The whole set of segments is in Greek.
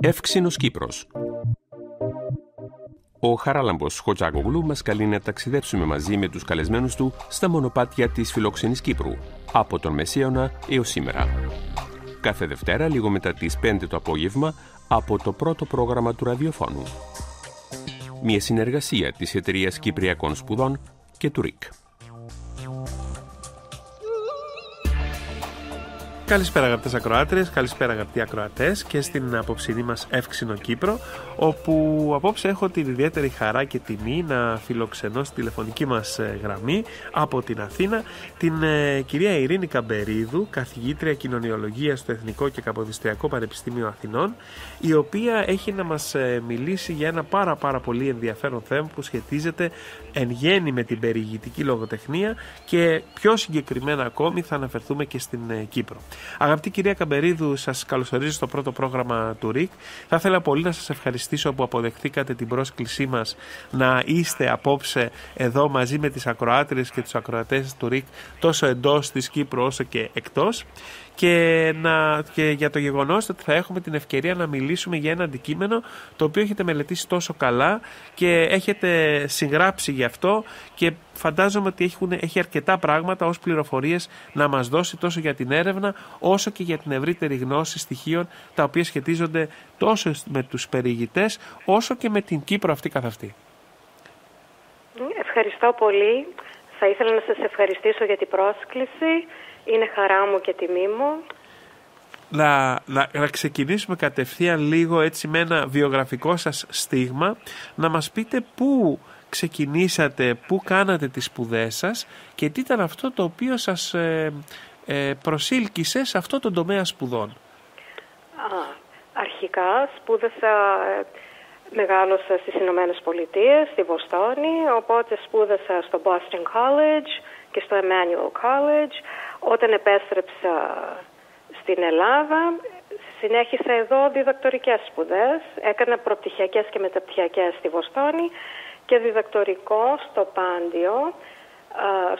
Εύξηνος Κύπρος Ο Χαράλαμπος Χωτζάκογλου μας καλεί να ταξιδέψουμε μαζί με τους καλεσμένους του στα μονοπάτια της φιλόξενης Κύπρου, από τον Μεσαίωνα έως σήμερα. Κάθε Δευτέρα, λίγο μετά τις 5 το απόγευμα, από το πρώτο πρόγραμμα του ραδιοφώνου. Μια συνεργασία της Εταιρείας Κυπριακών Σπουδών και του ΡΙΚ. Καλησπέρα αγαπητέ ακροάτρε, καλησπέρα αγαπητοί ακροατές και στην απόψινή μας Εύξηνο Κύπρο, όπου απόψε έχω την ιδιαίτερη χαρά και τιμή να φιλοξενώ στη τηλεφωνική μας ε, γραμμή από την Αθήνα την ε, κυρία Ειρήνη Καμπερίδου, καθηγήτρια κοινωνιολογίας στο Εθνικό και Καποδιστριακό Πανεπιστήμιο Αθηνών, η οποία έχει να μας ε, μιλήσει για ένα πάρα πάρα πολύ ενδιαφέρον θέμα που σχετίζεται εν γέννη με την περιηγητική λογοτεχνία και πιο συγκεκριμένα ακόμη θα αναφερθούμε και στην Κύπρο. Αγαπητή κυρία Καμπερίδου, σας καλωσορίζω στο πρώτο πρόγραμμα του ΡΙΚ. Θα ήθελα πολύ να σας ευχαριστήσω που αποδεχτήκατε την πρόσκλησή μας να είστε απόψε εδώ μαζί με τις ακροάτριες και τους ακροατές του ΡΙΚ τόσο εντός της Κύπρου όσο και εκτός και, να, και για το γεγονός ότι θα έχουμε την ευκαιρία να μιλήσουμε για ένα αντικείμενο το οποίο έχετε μελετήσει τόσο καλά και έχετε συγγράψει γι' αυτό και φαντάζομαι ότι έχουν, έχει αρκετά πράγματα ως πληροφορίες να μας δώσει τόσο για την έρευνα όσο και για την ευρύτερη γνώση στοιχείων τα οποία σχετίζονται τόσο με τους περιηγητές όσο και με την Κύπρο αυτή καθ' αυτή. Ευχαριστώ πολύ. Θα ήθελα να σας ευχαριστήσω για την πρόσκληση είναι χαρά μου και τιμή μου. Να, να, να ξεκινήσουμε κατευθείαν λίγο έτσι με ένα βιογραφικό σας στίγμα, να μας πείτε πού ξεκινήσατε, πού κάνατε τις σπουδές σας και τι ήταν αυτό το οποίο σας ε, ε, προσήλκησε σε αυτό το τομέα σπουδών. Α, αρχικά σπούδασα, ε, μεγάλωσα στις Ηνωμένες Πολιτείες, στη Βοστόνη, οπότε σπούδασα στο Boston College και στο Emmanuel College. Όταν επέστρεψα στην Ελλάδα, συνέχισα εδώ διδακτορικές σπουδές. Έκανα προπτυχιακές και μεταπτυχιακές στη Βοστόνη και διδακτορικό στο Πάντιο,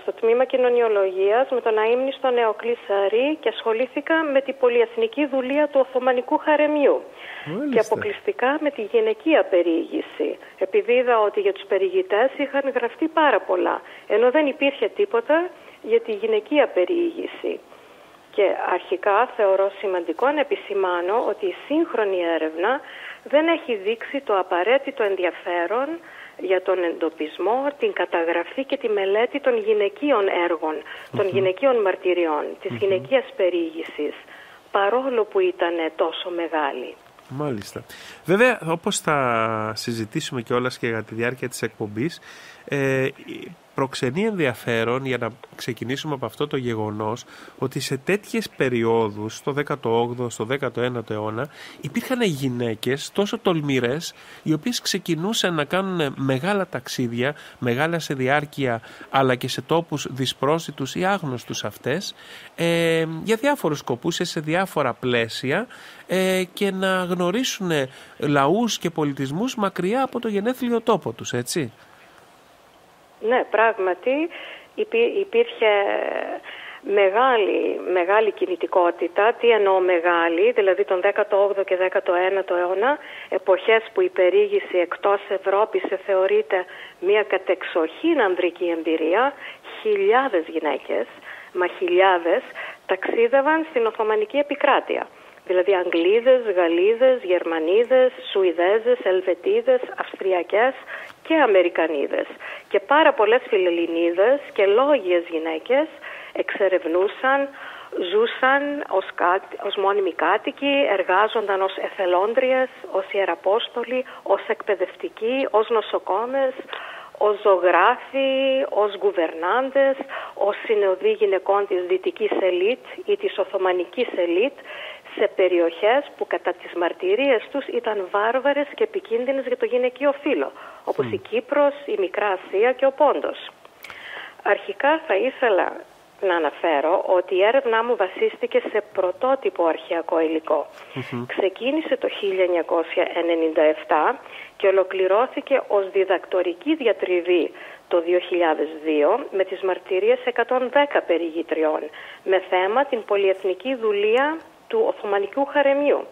στο τμήμα κοινωνιολογίας με τον αείμνηστο Νεοκλή Σαρή και ασχολήθηκα με την πολυεθνική δουλεία του Οθωμανικού Χαρεμιού και αποκλειστικά με τη γυναικεία περιήγηση. Επειδή είδα ότι για τους περιηγητές είχαν γραφτεί πάρα πολλά, ενώ δεν υπήρχε τίποτα για τη γυναικεία περιήγηση. Και αρχικά θεωρώ σημαντικό να επισημάνω ότι η σύγχρονη έρευνα δεν έχει δείξει το απαραίτητο ενδιαφέρον για τον εντοπισμό, την καταγραφή και τη μελέτη των γυναικείων έργων, των γυναικείων μαρτυριών, της mm-hmm. γυναικείας περιήγησης, παρόλο που ήταν τόσο μεγάλη. Μάλιστα. Βέβαια, όπως θα συζητήσουμε και όλα και για τη διάρκεια της εκπομπής, ε, προξενεί ενδιαφέρον για να ξεκινήσουμε από αυτό το γεγονός ότι σε τέτοιες περιόδους, στο 18ο, στο 19ο αιώνα, υπήρχαν γυναίκες τόσο τολμηρές, οι οποίες ξεκινούσαν να κάνουν μεγάλα ταξίδια, μεγάλα σε διάρκεια, αλλά και σε τόπους δυσπρόσιτους ή άγνωστους αυτές, ε, για διάφορους σκοπούς, σε διάφορα πλαίσια ε, και να γνωρίσουν λαούς και πολιτισμούς μακριά από το γενέθλιο τόπο τους, έτσι. Ναι, πράγματι υπήρχε μεγάλη, μεγάλη κινητικότητα. Τι εννοώ μεγάλη, δηλαδή τον 18ο και 19ο αιώνα, εποχές που η περίγηση εκτός Ευρώπης θεωρείται μια κατεξοχήν ανδρική εμπειρία, χιλιάδες γυναίκες, μα χιλιάδες, ταξίδευαν στην Οθωμανική επικράτεια. Δηλαδή Αγγλίδες, Γαλλίδες, Γερμανίδες, Σουηδέζες, Ελβετίδες, Αυστριακές και Αμερικανίδες. Και πάρα πολλές φιλελληνίδες και λόγιες γυναίκες εξερευνούσαν, ζούσαν ως, ως μόνιμοι κάτοικοι, εργάζονταν ως εθελόντριες, ως ιεραπόστολοι, ως εκπαιδευτικοί, ως νοσοκόμες, ως ζωγράφοι, ως γκουβερνάντες, ως συνοδοί γυναικών της δυτικής ελίτ ή της Οθωμανικής ελίτ σε περιοχές που κατά τις μαρτυρίες τους ήταν βάρβαρες και επικίνδυνες για το γυναικείο φύλλο, όπως η Κύπρος, η Μικρά Ασία και ο Πόντος. Αρχικά θα ήθελα να αναφέρω ότι η έρευνά μου βασίστηκε σε πρωτότυπο αρχαιακό Ξεκίνησε το 1997 και ολοκληρώθηκε ως διδακτορική διατριβή το το 2002 με τις μαρτυρίες 110 περιγητριών με θέμα την πολυεθνική δουλεία του Οθωμανικού Χαρεμιού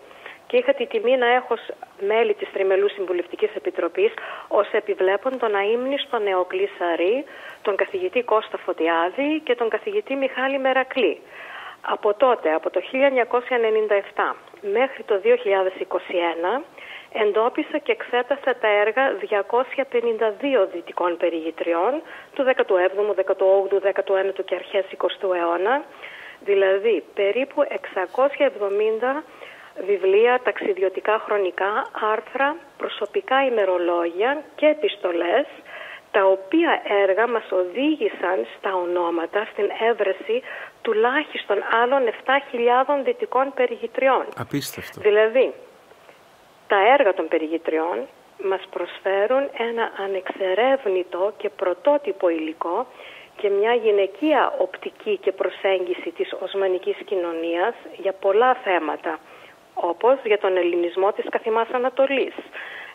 και είχα τη τιμή να έχω μέλη της Τριμελού Συμβουλευτικής Επιτροπής ως επιβλέπον τον αείμνηστο Νεοκλή Σαρή, τον καθηγητή Κώστα Φωτιάδη και τον καθηγητή Μιχάλη Μερακλή. Από τότε, από το 1997 μέχρι το 2021, εντόπισα και εξέτασα τα έργα 252 δυτικών περιγητριών του 17ου, 18ου, 19ου και αρχές 20ου αιώνα, δηλαδή περίπου 670 βιβλία, ταξιδιωτικά χρονικά, άρθρα, προσωπικά ημερολόγια και επιστολές, τα οποία έργα μας οδήγησαν στα ονόματα, στην έβρεση τουλάχιστον άλλων 7.000 δυτικών περιγητριών. Απίστευτο. Δηλαδή, τα έργα των περιγητριών μας προσφέρουν ένα ανεξερεύνητο και πρωτότυπο υλικό και μια γυναικεία οπτική και προσέγγιση της οσμανικής κοινωνίας για πολλά θέματα όπως για τον ελληνισμό της καθημάς Ανατολής,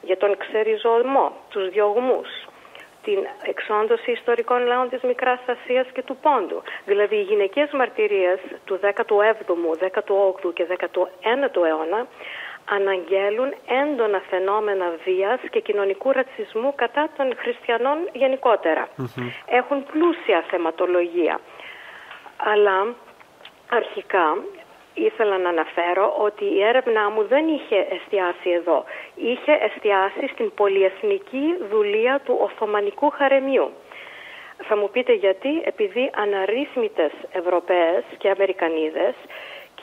για τον ξεριζωμό, τους διωγμούς, την εξόντωση ιστορικών λαών της Μικράς Ασίας και του Πόντου. Δηλαδή οι γυναικείες μαρτυρίες του 17ου, 18ου και 19ου αιώνα αναγγέλουν έντονα φαινόμενα βίας και κοινωνικού ρατσισμού κατά των χριστιανών Έχουν πλούσια θεματολογία. Αλλά αρχικά ήθελα να αναφέρω ότι η έρευνά μου δεν είχε εστιάσει εδώ. Είχε εστιάσει στην πολυεθνική δουλεία του Οθωμανικού Χαρεμιού. Θα μου πείτε γιατί, επειδή αναρρύθμιτες Ευρωπαίες και Αμερικανίδες,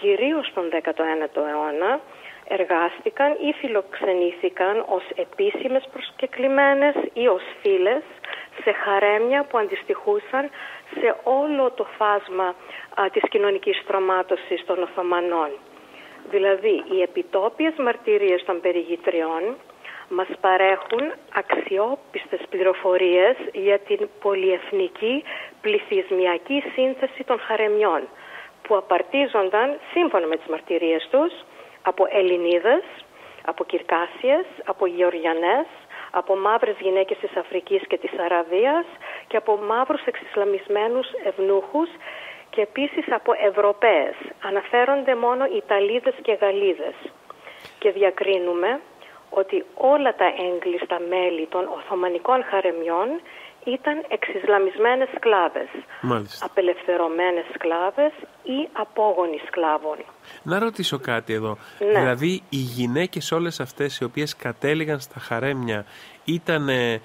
κυρίως τον 19ο αιώνα, εργάστηκαν ή φιλοξενήθηκαν ως επίσημες προσκεκλημένες ή ως φίλες σε χαρέμια που αντιστοιχούσαν σε όλο το φάσμα α, της κοινωνικής στρωμάτωσης των Οθωμανών. Δηλαδή, οι επιτόπιες μαρτυρίες των περιγητριών μας παρέχουν αξιόπιστες πληροφορίες για την πολυεθνική πληθυσμιακή σύνθεση των χαρεμιών που απαρτίζονταν σύμφωνα με τις μαρτυρίες τους από Ελληνίδες, από Κυρκάσιες, από Γεωργιανές, από μαύρες γυναίκες της Αφρικής και της Αραβίας και από μαύρους εξισλαμισμένους ευνούχους και επίσης από Ευρωπαίες. Αναφέρονται μόνο Ιταλίδες και Γαλλίδες. Και διακρίνουμε ότι όλα τα έγκλειστα μέλη των Οθωμανικών χαρεμιών ήταν εξισλαμισμένες σκλάβες. Μάλιστα. Απελευθερωμένες σκλάβες ή απόγονοι σκλάβων. Να ρωτήσω κάτι εδώ. Ναι. Δηλαδή οι γυναίκες όλες αυτές οι οποίες κατέληγαν στα χαρέμια ήταν ε,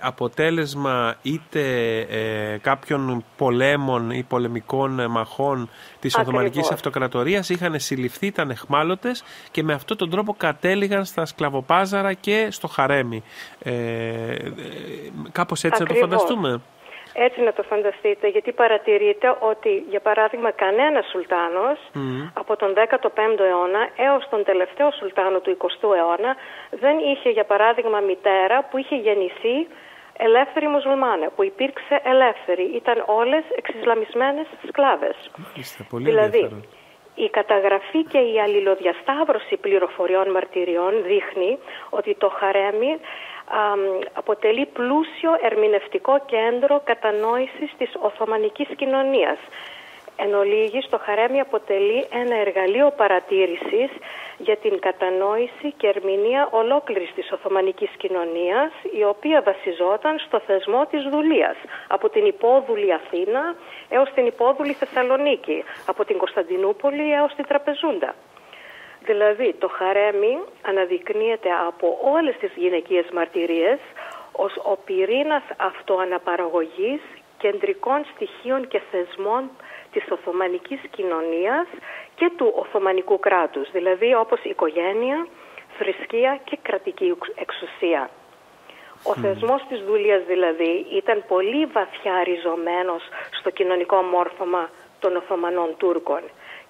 αποτέλεσμα είτε ε, κάποιων πολέμων ή πολεμικών ε, μαχών της Ακριβώς. Οθωμανικής Αυτοκρατορίας είχαν συλληφθεί, ήταν εχμάλωτες και με αυτόν τον τρόπο κατέληγαν στα σκλαβοπάζαρα και στο χαρέμι. Ε, ε, κάπως έτσι να το Ακριβώς. φανταστούμε; Έτσι να το φανταστείτε, γιατί παρατηρείτε ότι, για παράδειγμα, κανένας σουλτάνος από τον 15ο αιώνα έως τον τελευταίο σουλτάνο του 20ου αιώνα δεν είχε, για παράδειγμα, μητέρα που είχε γεννηθεί ελεύθερη μουσουλμάνα, που υπήρξε ελεύθερη. Ήταν όλες εξισλαμισμένες σκλάβες. Μάλιστα, πολύ δηλαδή, ενδιαφέρον. η καταγραφή και η αλληλοδιασταύρωση πληροφοριών μαρτυριών δείχνει ότι το χαρέμι αμ, αποτελεί πλούσιο ερμηνευτικό κέντρο κατανόησης της Οθωμανικής κοινωνίας. Εν ολίγης, το χαρέμι αποτελεί ένα εργαλείο παρατήρησης για την κατανόηση και ερμηνεία ολόκληρης της Οθωμανικής κοινωνίας, η οποία βασιζόταν στο θεσμό της δουλείας, από την υπόδουλη Αθήνα έως την υπόδουλη Θεσσαλονίκη, από την Κωνσταντινούπολη έως την Τραπεζούντα. Δηλαδή, το χαρέμι αναδεικνύεται από όλες τις γυναικείες μαρτυρίες ως ο πυρήνας αυτοαναπαραγωγής κεντρικών στοιχείων και θεσμών της Οθωμανικής κοινωνίας και του Οθωμανικού κράτους, δηλαδή όπως οικογένεια, θρησκεία και κρατική εξουσία. Ο θεσμός της δουλείας δηλαδή ήταν πολύ βαθιά ριζωμένος στο κοινωνικό μόρφωμα των Οθωμανών Τούρκων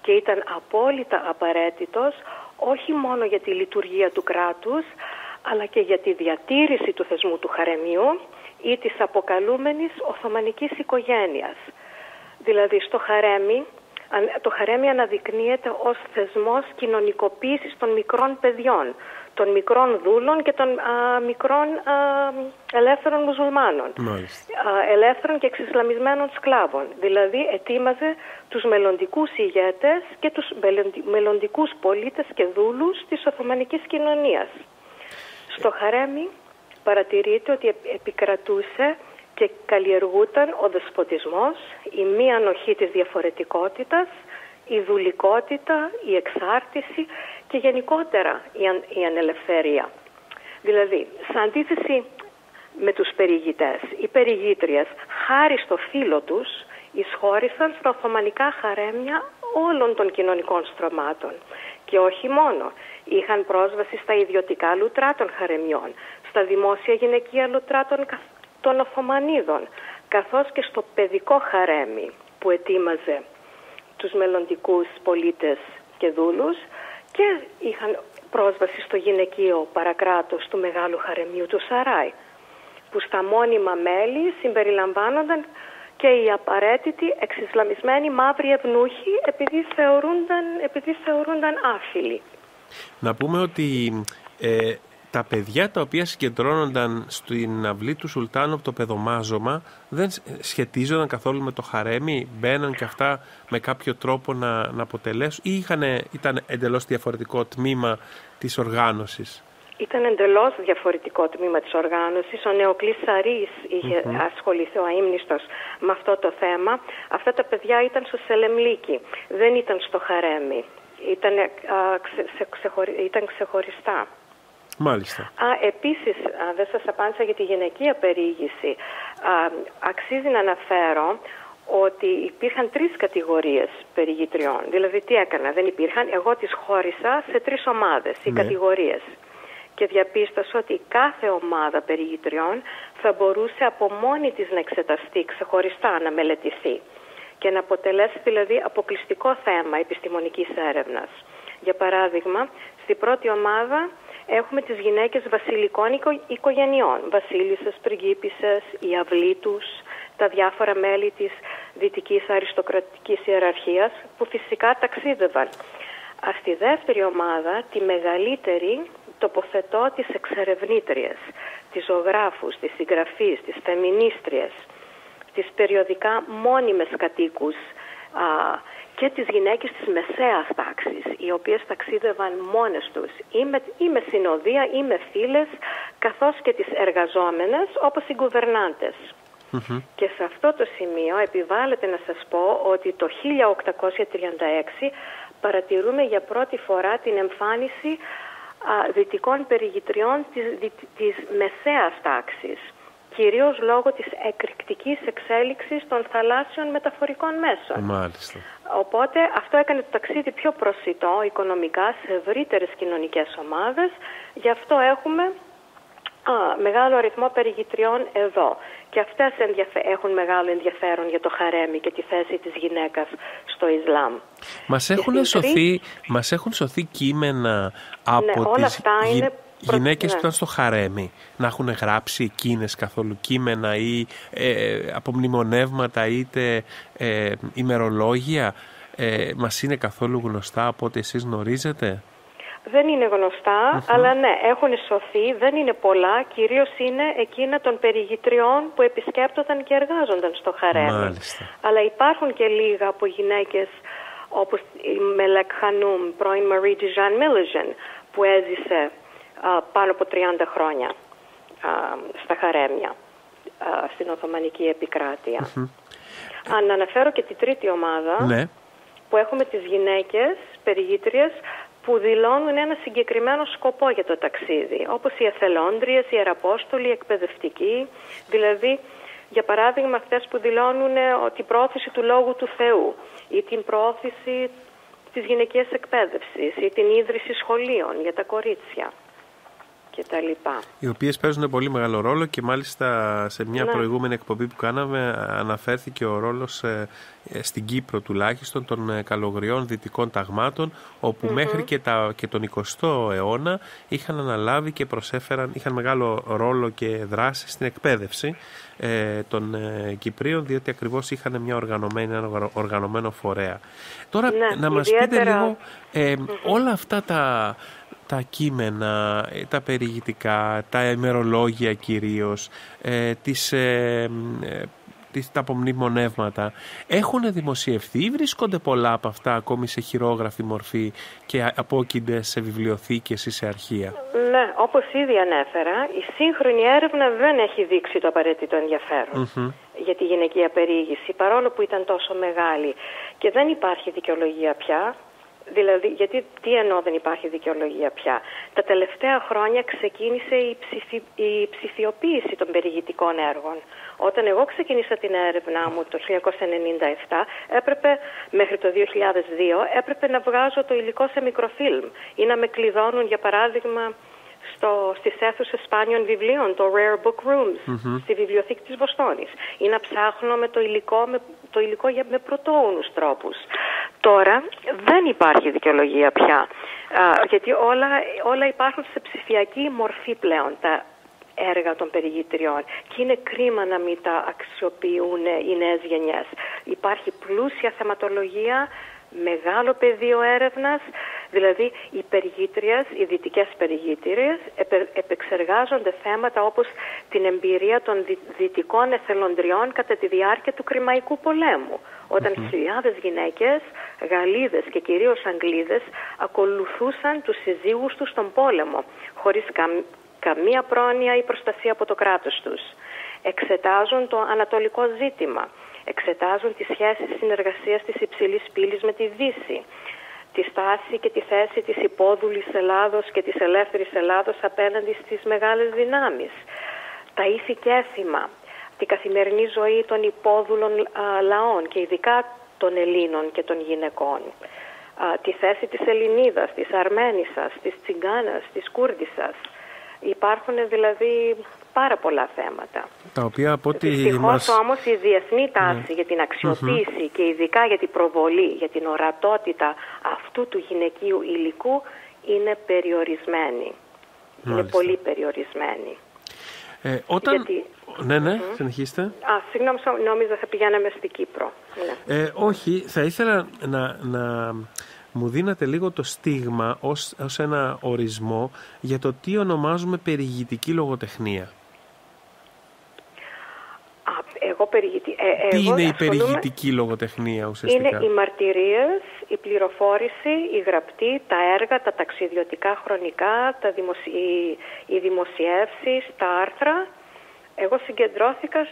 και ήταν απόλυτα απαραίτητος όχι μόνο για τη λειτουργία του κράτους αλλά και για τη διατήρηση του θεσμού του χαρεμιού ή της αποκαλούμενης Οθωμανικής οικογένειας. Δηλαδή στο χαρέμι το χαρέμι αναδεικνύεται ως θεσμός κοινωνικοποίησης των μικρών παιδιών, των μικρών δούλων και των μικρών ελεύθερων μουσουλμάνων, ελεύθερων και εξισλαμισμένων σκλάβων. Δηλαδή ετοίμαζε τους μελλοντικούς ηγέτες και τους μελλοντικούς πολίτες και δούλους της Οθωμανικής κοινωνίας. Στο χαρέμι παρατηρείται ότι επικρατούσε και καλλιεργούταν ο δεσποτισμός, η μη ανοχή της διαφορετικότητας, η δουλικότητα, η εξάρτηση και γενικότερα η ανελευθερία. Δηλαδή, σε αντίθεση με τους περιηγητές, οι περιηγήτριες, χάρη στο φίλο τους, εισχώρησαν στα Οθωμανικά χαρέμια όλων των κοινωνικών στρωμάτων. Και όχι μόνο, είχαν πρόσβαση στα ιδιωτικά λουτρά των χαρεμιών, στα δημόσια γυναικεία λουτρά των, των Οθωμανίδων, καθώς και στο παιδικό χαρέμι που ετοίμαζε τους μελλοντικούς πολίτες και δούλους και είχαν πρόσβαση στο γυναικείο παρακράτος του μεγάλου χαρεμιού του Σαράι, που στα μόνιμα μέλη συμπεριλαμβάνονταν και οι απαραίτητοι εξισλαμισμένοι μαύροι ευνούχοι επειδή θεωρούνταν, επειδή θεωρούνταν άφιλοι. Να πούμε ότι ε, τα παιδιά τα οποία συγκεντρώνονταν στην αυλή του Σουλτάνου από το παιδομάζωμα δεν σχετίζονταν καθόλου με το χαρέμι, μπαίναν και αυτά με κάποιο τρόπο να, να αποτελέσουν ή είχαν, ήταν εντελώς διαφορετικό τμήμα της οργάνωσης; Ήταν εντελώς διαφορετικό τμήμα της οργάνωσης. Ο Νεοκλής Σαρής είχε mm-hmm. ασχοληθεί ο αείμνηστος με αυτό το θέμα. Αυτά τα παιδιά ήταν στο Σελεμλίκι, δεν ήταν στο Χαρέμι. Ήταν, ήταν ξεχωριστά. Μάλιστα. Α, επίσης, δεν σας απάντησα για τη γυναικεία περιήγηση. αξίζει να αναφέρω ότι υπήρχαν τρεις κατηγορίες περιηγητριών. Δηλαδή τι έκανα, δεν υπήρχαν. Εγώ τις χώρισα σε τρεις ομάδες, οι ναι. κατηγορίες. Και διαπίστωσα ότι κάθε ομάδα περιηγητριών θα μπορούσε από μόνη της να εξεταστεί ξεχωριστά, να μελετηθεί και να αποτελέσει δηλαδή αποκλειστικό θέμα επιστημονικής έρευνας. Για παράδειγμα, στην πρώτη ομάδα έχουμε τις γυναίκες βασιλικών οικογενειών, βασίλισσες, πριγκίπισσες, οι αυλοί τους, τα διάφορα μέλη της δυτικής αριστοκρατικής ιεραρχίας που φυσικά ταξίδευαν. Στη δεύτερη ομάδα, τη μεγαλύτερη, τοποθετώ τις εξερευνήτριες, τις ζωγράφους, τις συγγραφείς, τις φεμινίστριες, τις περιοδικά μόνιμες κατοίκους και τις γυναίκες της μεσαίας τάξης, οι οποίες ταξίδευαν μόνες τους ή με, ή με συνοδεία ή με φίλες, καθώς και τις εργαζόμενες όπως οι γκουβερναντες Και σε αυτό το σημείο επιβάλλεται να σας πω ότι το 1836 παρατηρούμε για πρώτη φορά την εμφάνιση α, δυτικών περιγητριών της, της μεσαίας τάξης κυρίως λόγω της εκρηκτικής εξέλιξης των θαλάσσιων μεταφορικών μέσων. Μάλιστα. Οπότε αυτό έκανε το ταξίδι πιο προσιτό οικονομικά σε ευρύτερες κοινωνικές ομάδες. Γι' αυτό έχουμε α, μεγάλο αριθμό περιγητριών εδώ. Και αυτές έχουν μεγάλο ενδιαφέρον για το χαρέμι και τη θέση της γυναίκας στο Ισλάμ. Μας έχουν, σωθεί, μας έχουν σωθεί κείμενα από ναι, όλα αυτά είναι γυναίκες που ήταν στο χαρέμι να έχουν γράψει εκείνες καθόλου κείμενα ή ε, από μνημονεύματα είτε ε, ημερολόγια ε, μας είναι καθόλου γνωστά από ό,τι εσείς γνωρίζετε; Δεν είναι αλλά ναι, έχουν σωθεί, δεν είναι πολλά, κυρίως είναι εκείνα των περιγητριών που επισκέπτονταν και εργάζονταν στο χαρέμι. Μάλιστα. Αλλά υπάρχουν και λίγα από γυναίκες όπως η Μελεκ Χανουμ, πρώην Marie Jean Milligen, που έζησε πάνω από 30 χρόνια στα χαρέμια στην Οθωμανική Αν αναφέρω και την τρίτη ομάδα ναι. που έχουμε τις γυναίκες περιγήτριες που δηλώνουν ένα συγκεκριμένο σκοπό για το ταξίδι, όπως οι εθελόντριες, οι ιεραπόστολοι, οι εκπαιδευτικοί, δηλαδή για παράδειγμα αυτές που δηλώνουν την πρόθεση του Λόγου του Θεού ή την πρόθεση της γυναικείας εκπαίδευσης ή την ίδρυση σχολείων για τα κορίτσια. Και τα λοιπά. Οι οποίες παίζουν πολύ μεγάλο ρόλο και μάλιστα σε μια ναι. προηγούμενη εκπομπή που κάναμε αναφέρθηκε ο ρόλος ε, ε, στην Κύπρο τουλάχιστον των ε, καλογριών δυτικών ταγμάτων μέχρι και, τα, και τον 20ο αιώνα είχαν αναλάβει και προσέφεραν, είχαν μεγάλο ρόλο και δράση στην εκπαίδευση των Κυπρίων διότι ακριβώς είχαν μια οργανωμένη, ένα οργανωμένο φορέα. Τώρα ναι, να μας πείτε λίγο όλα αυτά τα τα κείμενα, ε, τα περιηγητικά, τα ημερολόγια κυρίως, ε, τις, ε, ε τις, τα απομνημονεύματα έχουν δημοσιευθεί ή βρίσκονται πολλά από αυτά ακόμη σε χειρόγραφη μορφή και απόκεινται σε βιβλιοθήκες ή σε αρχεία; Ναι, όπως ήδη ανέφερα, η σύγχρονη έρευνα δεν έχει δείξει το απαραίτητο για τη γυναικεία περιήγηση, παρόλο που ήταν τόσο μεγάλη και δεν υπάρχει δικαιολογία πια Δηλαδή, γιατί τι εννοώ δεν υπάρχει δικαιολογία πια. Τα τελευταία χρόνια ξεκίνησε η, η ψηφιοποίηση των περιηγητικών έργων. Όταν εγώ ξεκίνησα την έρευνά μου το 1997, έπρεπε, μέχρι το 2002, έπρεπε να βγάζω το υλικό σε μικροφίλμ ή να με κλειδώνουν, για παράδειγμα, στο, στις αίθουσες σπάνιων βιβλίων, το Rare Book Rooms, στη βιβλιοθήκη της Βοστόνης ή να ψάχνω με το υλικό, με, το υλικό για, με πρωτόουνους τρόπους. Τώρα δεν υπάρχει δικαιολογία πια, γιατί όλα, όλα υπάρχουν σε ψηφιακή μορφή πλέον τα έργα των περιηγητριών και είναι κρίμα να μην τα αξιοποιούν οι νέες γενιές. Υπάρχει πλούσια θεματολογία, μεγάλο πεδίο έρευνας, δηλαδή οι περιηγήτριες, οι δυτικές περιηγήτριες επεξεργάζονται θέματα όπως την εμπειρία των δυτικών εθελοντριών κατά τη διάρκεια του Κρημαϊκού πολέμου, όταν mm-hmm. χιλιάδες γυναίκες, Γαλλίδες και κυρίως Αγγλίδες ακολουθούσαν τους συζύγους τους στον πόλεμο, χωρίς καμία πρόνοια ή προστασία από το κράτος τους. Εξετάζουν το ανατολικό ζήτημα, εξετάζουν τις σχέσεις συνεργασίας της υψηλής πύλης με τη Δύση, τη στάση και τη θέση της υπόδουλης Ελλάδος και της ελεύθερης Ελλάδος απέναντι στις μεγάλες δυνάμεις, τα ήθη και έθιμα, την καθημερινή ζωή των υπόδουλων λαών και ειδικά των Ελλήνων και των γυναικών, τη θέση της Ελληνίδας, της Αρμένισσας, της Τσιγκάνας, της Κούρδισσας. Υπάρχουν δηλαδή πάρα πολλά θέματα. Τα οποία από ό,τι Δυστυχώς μας... όμως η διεθνή τάση ναι. για την αξιοποιηση και ειδικά για την προβολή, για την ορατότητα αυτού του γυναικείου υλικού είναι περιορισμένη. Είναι πολύ περιορισμένη. Ε, όταν... Γιατί... Ναι, ναι, mm συνεχίστε. Α, συγγνώμη, νόμιζα θα πηγαίναμε στην Κύπρο. Ναι. Ε, όχι, θα ήθελα να, να μου δίνατε λίγο το στίγμα ως, ως ένα ορισμό για το τι ονομάζουμε περιηγητική λογοτεχνία εγώ ε, Τι είναι η περιηγητική λογοτεχνία ουσιαστικά; Είναι οι μαρτυρίες, η πληροφόρηση, η γραπτή, τα έργα, τα ταξιδιωτικά χρονικά, τα δημοσι... οι δημοσιεύσεις, τα άρθρα. Εγώ συγκεντρώθηκα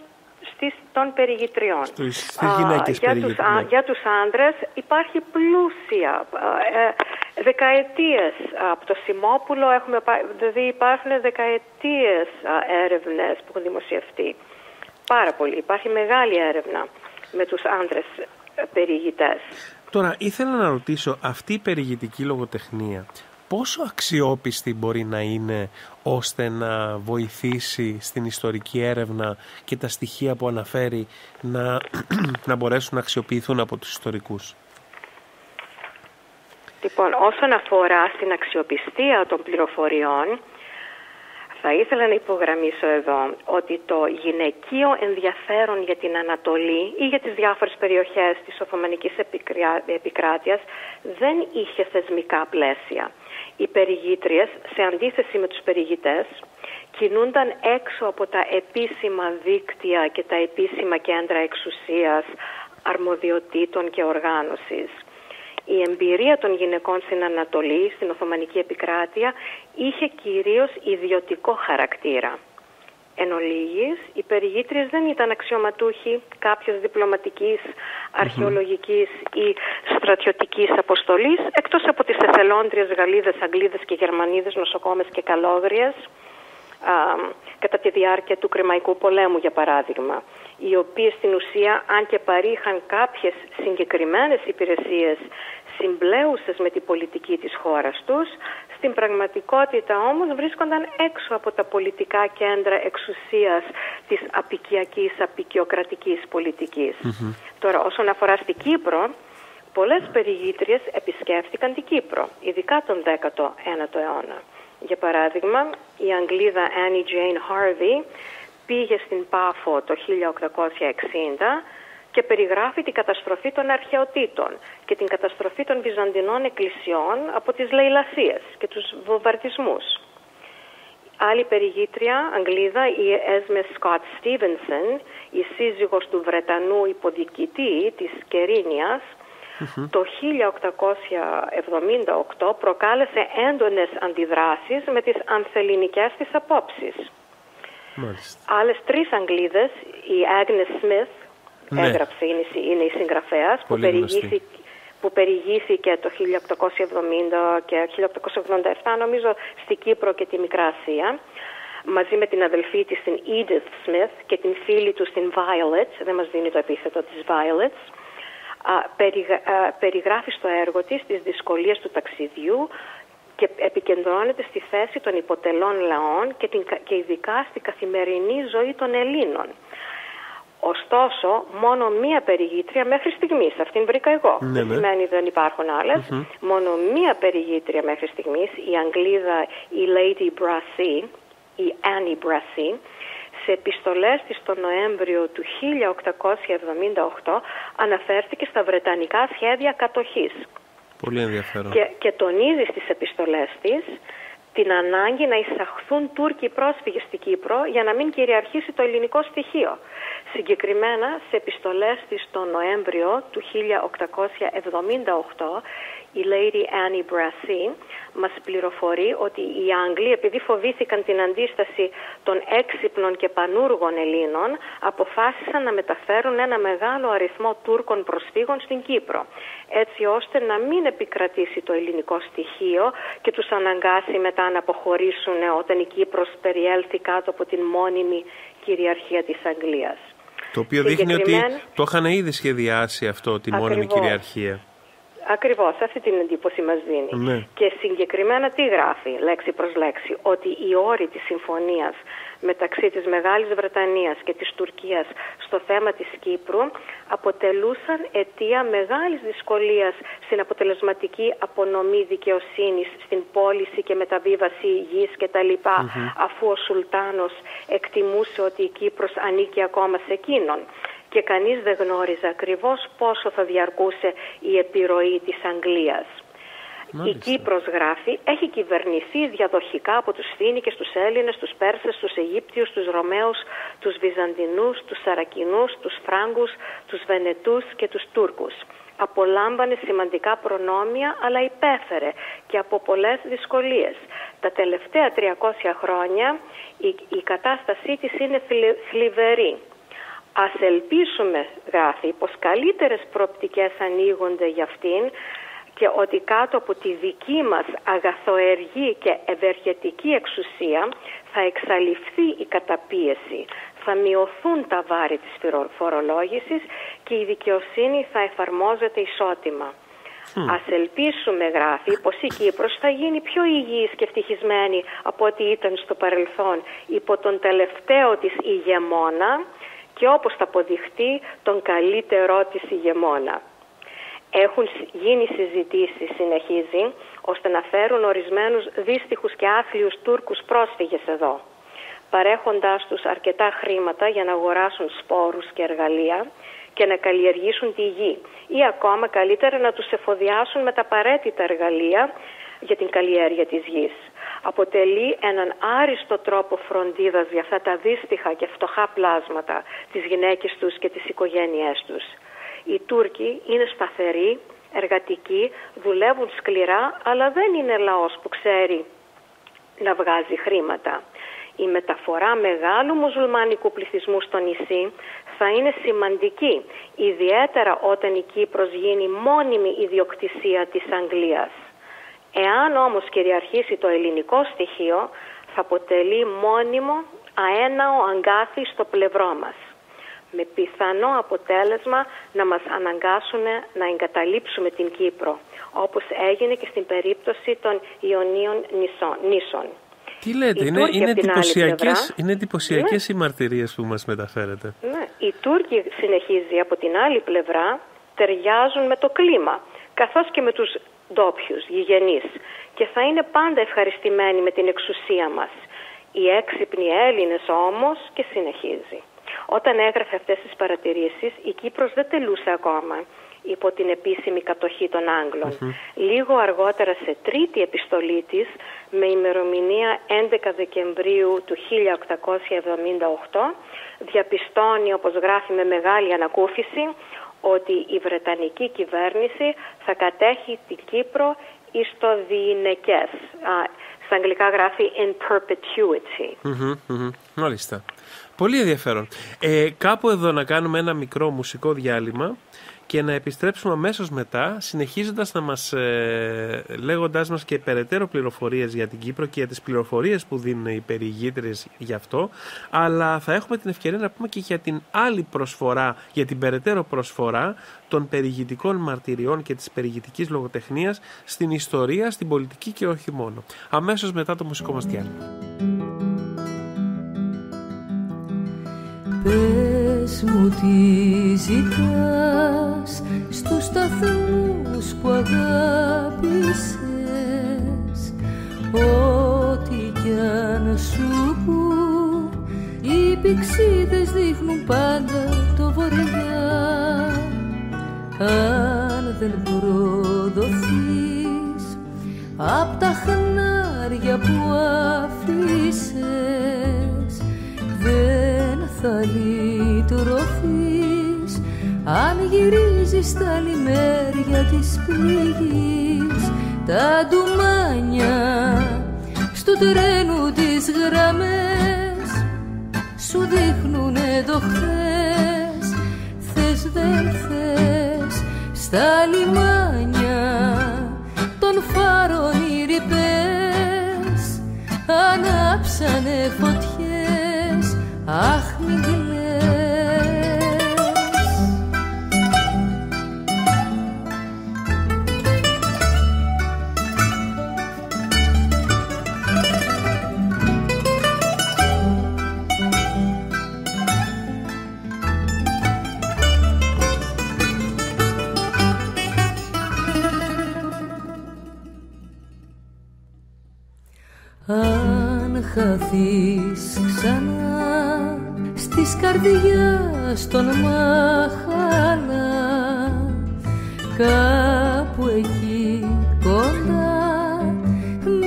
στις των περιηγητριών. Στις γυναίκες για, τους, για τους άντρες υπάρχει πλούσια ε, δεκαετίες από το Σιμόπουλο έχουμε, δηλαδή υπάρχουν δεκαετίες έρευνες που έχουν δημοσιευτεί πάρα πολύ. Υπάρχει μεγάλη έρευνα με τους άντρες ε, περιηγητές. Τώρα, ήθελα να ρωτήσω, αυτή η περιηγητική λογοτεχνία πόσο αξιόπιστη μπορεί να είναι ώστε να βοηθήσει στην ιστορική έρευνα και τα στοιχεία που αναφέρει να, να μπορέσουν να αξιοποιηθούν από τους ιστορικούς; Λοιπόν, όσον αφορά στην αξιοπιστία των πληροφοριών, θα ήθελα να υπογραμμίσω εδώ ότι το γυναικείο ενδιαφέρον για την Ανατολή ή για τις διάφορες περιοχές της Οθωμανικής επικράτειας δεν είχε θεσμικά πλαίσια. Οι περιηγήτριες, σε αντίθεση με τους περιηγητές, κινούνταν έξω από τα επίσημα δίκτυα και τα επίσημα κέντρα εξουσίας, αρμοδιοτήτων και οργάνωσης η εμπειρία των γυναικών στην Ανατολή, στην Οθωμανική επικράτεια, είχε κυρίως ιδιωτικό χαρακτήρα. Εν ολίγης, οι περιηγήτριες δεν ήταν αξιωματούχοι κάποιες διπλωματικής, αρχαιολογικής ή στρατιωτικής αποστολής, εκτός από τις εθελόντριες Γαλλίδες, Αγγλίδες και Γερμανίδες, νοσοκόμες και καλόγριες, κατά τη διάρκεια του Κρημαϊκού πολέμου, για παράδειγμα, οι οποίες στην ουσία, αν και παρήχαν κάποιες συγκεκριμένες υπηρεσίες συμπλέουσες με την πολιτική της χώρας τους, Στην πραγματικότητα όμως βρίσκονταν έξω από τα πολιτικά κέντρα εξουσίας της απικιακής, απικιοκρατικής Τώρα όσον αφορά στην Κύπρο, πολλές περιηγήτριες επισκέφτηκαν την Κύπρο, ειδικά τον 19ο αιώνα. Για παράδειγμα, η Αγγλίδα Annie Jane Harvey πήγε στην Πάφο το 1860 και περιγράφει την καταστροφή των αρχαιοτήτων και την καταστροφή των Βυζαντινών εκκλησιών από τις λαιλασίες και τους βομβαρδισμούς. Άλλη περιγήτρια, Αγγλίδα, η Έσμε Σκοτ Στίβενσον, η σύζυγος του Βρετανού υποδικητή της κερινιας το 1878 προκάλεσε έντονες αντιδράσεις με τις ανθεληνικές της απόψεις. Μάλιστα. Άλλες τρεις Αγγλίδες, η Agnes Smith, Ναι. έγραψε, είναι, η- είναι η συγγραφέας, που Πολύ γνωστή. περιηγήθηκε, που περιηγήθηκε το 1870 και 1887 νομίζω στη Κύπρο και τη Μικρά Ασία μαζί με την αδελφή της την Edith Smith και την φίλη του στην Violet, δεν μας δίνει το επίθετο της Violet, α, περιγα- α, περιγράφει στο έργο της τις δυσκολίες του ταξιδιού και επικεντρώνεται στη θέση των υποτελών λαών και, την, κα- και ειδικά στη καθημερινή ζωή των Ελλήνων. Ωστόσο, μόνο μία περιγήτρια μέχρι στιγμής, αυτήν βρήκα εγώ. Ναι, Δεν ναι. σημαίνει δεν υπάρχουν άλλες. Μόνο μία περιγήτρια μέχρι στιγμής, η Αγγλίδα, η Lady Brassey, η Annie Brassey, σε επιστολές της τον Νοέμβριο του 1878 αναφέρθηκε στα βρετανικά σχέδια κατοχής Πολύ ενδιαφέρον. και, και τονίζει στις επιστολές της την ανάγκη να εισαχθούν Τούρκοι πρόσφυγες στην Κύπρο για να μην κυριαρχήσει το ελληνικό στοιχείο. Συγκεκριμένα σε επιστολές της τον Νοέμβριο του 1878 η Lady Annie Brassey μας πληροφορεί ότι οι Άγγλοι επειδή φοβήθηκαν την αντίσταση των έξυπνων και πανούργων Ελλήνων αποφάσισαν να μεταφέρουν ένα μεγάλο αριθμό Τούρκων προσφύγων στην Κύπρο έτσι ώστε να μην επικρατήσει το ελληνικό στοιχείο και τους αναγκάσει μετά να αποχωρήσουν όταν η Κύπρος περιέλθει κάτω από την μόνιμη κυριαρχία της Αγγλίας. Το οποίο δείχνει ότι Συγκεκριμένα- το είχαν ήδη σχεδιάσει αυτό, τη μόνιμη Ακριβώς. κυριαρχία. Ακριβώς, αυτή την εντύπωση μας δίνει. Ναι. Και συγκεκριμένα τι γράφει, λέξη προς λέξη, ότι οι όροι της συμφωνίας μεταξύ της Μεγάλης Βρετανίας και της Τουρκίας στο θέμα της Κύπρου αποτελούσαν αιτία μεγάλης δυσκολίας στην αποτελεσματική απονομή δικαιοσύνης, στην πώληση και μεταβίβαση γης κτλ. αφού ο Σουλτάνος εκτιμούσε ότι η Κύπρος ανήκει ακόμα σε εκείνον και κανείς δεν γνώριζε ακριβώς πόσο θα διαρκούσε η επιρροή της Αγγλίας. Μάλιστα. Η Κύπρος γράφει έχει κυβερνηθεί διαδοχικά από τους Φίνικες, τους Έλληνες, τους Πέρσες, τους Αιγύπτιους, τους Ρωμαίους, τους Βυζαντινούς, τους Σαρακινούς, τους Φράγκους, τους Βενετούς και τους Τούρκους. Απολάμβανε σημαντικά προνόμια αλλά υπέφερε και από πολλές δυσκολίες. Τα τελευταία 300 χρόνια η, η κατάστασή της είναι θλι- θλιβερή. Ας ελπίσουμε, γράφει, πως καλύτερες προοπτικές ανοίγονται για αυτήν και ότι κάτω από τη δική μας αγαθοεργή και ευεργετική εξουσία θα εξαλειφθεί η καταπίεση, θα μειωθούν τα βάρη της φυρο- φορολόγησης και η δικαιοσύνη θα εφαρμόζεται ισότιμα. Ας ελπίσουμε, γράφει, πως η Κύπρος θα γίνει πιο υγιής και ευτυχισμένη από ό,τι ήταν στο παρελθόν υπό τον τελευταίο της ηγεμόνα και όπως θα αποδειχτεί τον καλύτερό της ηγεμόνα. Έχουν σ- γίνει συζητήσεις, συνεχίζει, ώστε να φέρουν ορισμένους δύστιχους και άθλιους Τούρκους πρόσφυγες εδώ, παρέχοντάς τους αρκετά χρήματα για να αγοράσουν σπόρους και εργαλεία και να καλλιεργήσουν τη γη ή ακόμα καλύτερα να τους εφοδιάσουν με τα απαραίτητα εργαλεία για την καλλιέργεια της γης. Αποτελεί έναν άριστο τρόπο φροντίδας για αυτά τα δύστιχα και φτωχά πλάσματα, τις γυναίκες τους και τις οικογένειές τους. Οι Τούρκοι είναι σταθεροί, εργατικοί, δουλεύουν σκληρά, αλλά δεν είναι λαός που ξέρει να βγάζει χρήματα. Η μεταφορά μεγάλου μουσουλμανικού πληθυσμού στο νησί θα είναι σημαντική, ιδιαίτερα όταν η Κύπρος γίνει μόνιμη ιδιοκτησία της Αγγλίας. Εάν όμως κυριαρχήσει το ελληνικό στοιχείο, θα αποτελεί μόνιμο αέναο αγκάθι στο πλευρό μας με πιθανό αποτέλεσμα να μας αναγκάσουν να εγκαταλείψουμε την Κύπρο, όπως έγινε και στην περίπτωση των Ιωνίων νήσων. Τι λέτε, είναι, είναι, εντυπωσιακές, είναι εντυπωσιακές ναι. οι μαρτυρίες που μας μεταφέρετε; Ναι, οι Τούρκοι συνεχίζει από την άλλη πλευρά ταιριάζουν με το κλίμα, καθώς και με τους ντόπιους, γηγενείς και θα είναι πάντα ευχαριστημένοι με την εξουσία μας. Οι έξυπνοι Έλληνες όμως και συνεχίζει. Όταν έγραφε αυτές τις παρατηρήσεις, η Κύπρος δεν τελούσε ακόμα υπό την επίσημη κατοχή των αγγλων Λίγο αργότερα σε τρίτη επιστολή της, με ημερομηνία 11 Δεκεμβρίου του 1878, διαπιστώνει, όπως γράφει με μεγάλη ανακούφιση, ότι η Βρετανική κυβέρνηση θα κατέχει την Κύπρο εις το διηνεκές. Στα αγγλικά γράφει in perpetuity. Μάλιστα. Πολύ ενδιαφέρον. Ε, κάπου εδώ να κάνουμε ένα μικρό μουσικό διάλειμμα και να επιστρέψουμε αμέσως μετά συνεχίζοντας να μας ε, λέγοντάς μας και περαιτέρω πληροφορίες για την Κύπρο και για τις πληροφορίες που δίνουν οι περιηγήτρες γι' αυτό αλλά θα έχουμε την ευκαιρία να πούμε και για την άλλη προσφορά, για την περαιτέρω προσφορά των περιηγητικών μαρτυριών και της περιηγητικής λογοτεχνίας στην ιστορία, στην πολιτική και όχι μόνο. Αμέσως μετά το μουσικό μας διάλειμμα. Πες μου τι ζητάς στους σταθμούς που αγάπησες. Ό,τι κι αν σου που οι πηξίδες δείχνουν πάντα το βορειά Αν δεν προδοθείς απ' τα χνάρια που αφήσες δεν θα λυτρωθείς αν γυρίζεις τα λιμέρια της πληγής τα ντουμάνια στο τρένου τις γραμμές σου δείχνουνε το χθες. Θες δεν θες στα λιμάνια των φάρων οι ρηπές ανάψανε φωτιές. Αχ Αν χαθείς ξανά στις καρδιάς των μαχαλά. Κάπου εκεί κοντά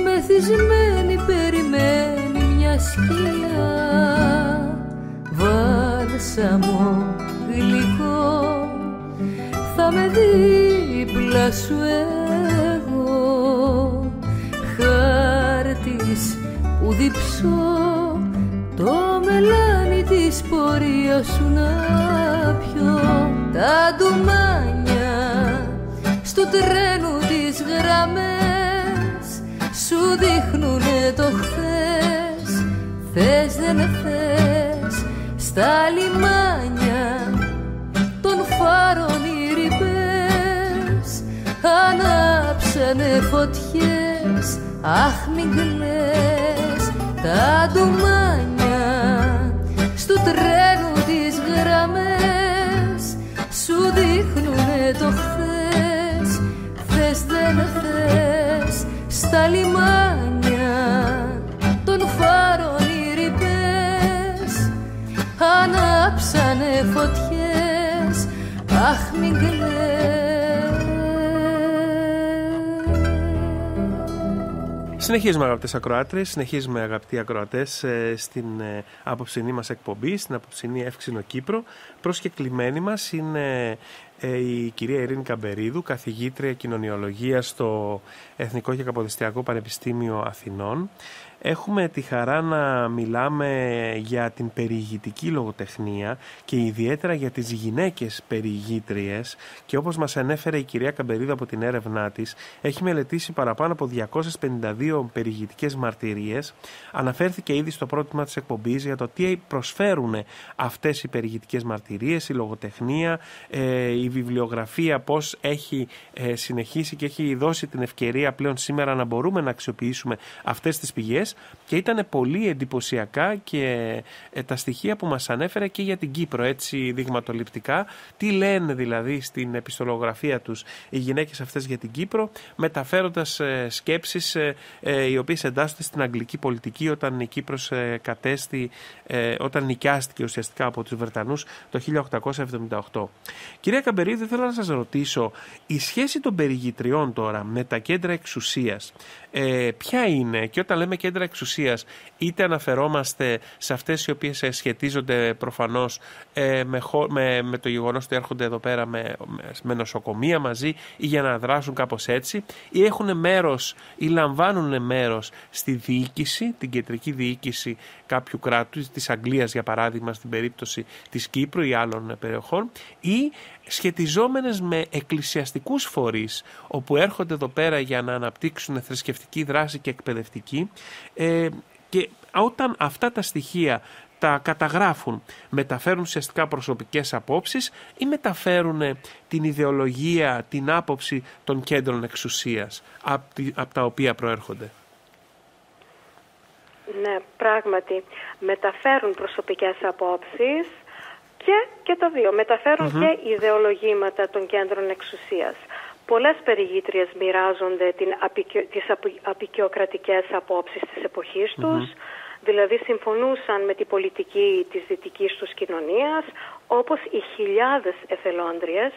μεθυσμένη περιμένει μια σκιά. Βάλσαμο γλυκό θα με δίπλα σου που διψώ το μελάνι της πορείας σου να πιω. Τα ντουμάνια στο τρένο τις γραμμές σου δείχνουνε το χθες. Θες δεν θες στα λιμάνια των φάρων οι ρηπές. Ανάψανε φωτιές αχ μην τα ντουμάνια στο τρένο τις γραμμές σου δείχνουνε το χθες. Θες δεν θες στα λιμάνια των φάρων οι ρηπές. Ανάψανε φωτιές αχ μην Συνεχίζουμε αγαπητές ακροάτρες, συνεχίζουμε αγαπητοί ακροατές ε, στην ε, απόψινή μας εκπομπή, στην απόψινή Εύξηνο Κύπρο. Προσκεκλημένη μας είναι ε, η κυρία Ειρήνη Καμπερίδου, καθηγήτρια κοινωνιολογίας στο Εθνικό και Καποδιστριακό Πανεπιστήμιο Αθηνών. Έχουμε τη χαρά να μιλάμε για την περιηγητική λογοτεχνία και ιδιαίτερα για τις γυναίκες περιηγήτριες. Και όπως μας ανέφερε η κυρία Καμπερίδα από την έρευνά της έχει μελετήσει παραπάνω από 252 περιηγητικές μαρτυρίες. Αναφέρθηκε ήδη στο πρότυπμα της εκπομπής για το τι προσφέρουν αυτές οι περιηγητικές μαρτυρίες, η λογοτεχνία, ε, η η βιβλιογραφία πώς έχει ε, συνεχίσει και έχει δώσει την ευκαιρία πλέον σήμερα να μπορούμε να αξιοποιήσουμε αυτές τις πηγές και ήταν πολύ εντυπωσιακά και ε, τα στοιχεία που μας ανέφερε και για την Κύπρο έτσι δειγματοληπτικά τι λένε δηλαδή στην επιστολογραφία τους οι γυναίκες αυτές για την Κύπρο μεταφέροντας ε, σκέψεις οι οποίες εντάσσονται στην αγγλική πολιτική όταν η Κύπρος κατέστη όταν νοικιάστηκε ουσιαστικά από τους Βρετανούς το 1878. Κυρία Καμπερίδη, θέλω να σας ρωτήσω, η σχέση των περιγητριών τώρα με τα κέντρα εξουσίας, ε, ποια είναι; Και όταν λέμε κέντρα εξουσίας, είτε αναφερόμαστε σε αυτές οι οποίες σχετίζονται προφανώς ε, με, με, με, το γεγονός ότι έρχονται εδώ πέρα με, με νοσοκομεία μαζί ή για να δράσουν κάπως έτσι, ή έχουν μέρος ή λαμβάνουν μέρος στη διοίκηση, την κεντρική διοίκηση κάποιου κράτους, της Αγγλίας για παράδειγμα στην περίπτωση της Κύπρου ή άλλων περιοχών, ή σχετιζόμενες με εκκλησιαστικούς φορείς όπου έρχονται εδώ πέρα για να αναπτύξουν θρησκευτική δράση και εκπαιδευτική ε, και όταν αυτά τα στοιχεία τα καταγράφουν, μεταφέρουν ουσιαστικά προσωπικές απόψεις ή μεταφέρουν την ιδεολογία, την άποψη των κέντρων εξουσίας από τα οποία προέρχονται. Ναι, πράγματι. Μεταφέρουν προσωπικές απόψεις και, και τα δύο. και ιδεολογήματα των κέντρων εξουσίας. Πολλές περιηγήτριες μοιράζονται την απεικιο, τις απεικιοκρατικές απόψεις της εποχής τους, δηλαδή συμφωνούσαν με την πολιτική της δυτικής τους κοινωνίας, όπως οι χιλιάδες εθελόντριες,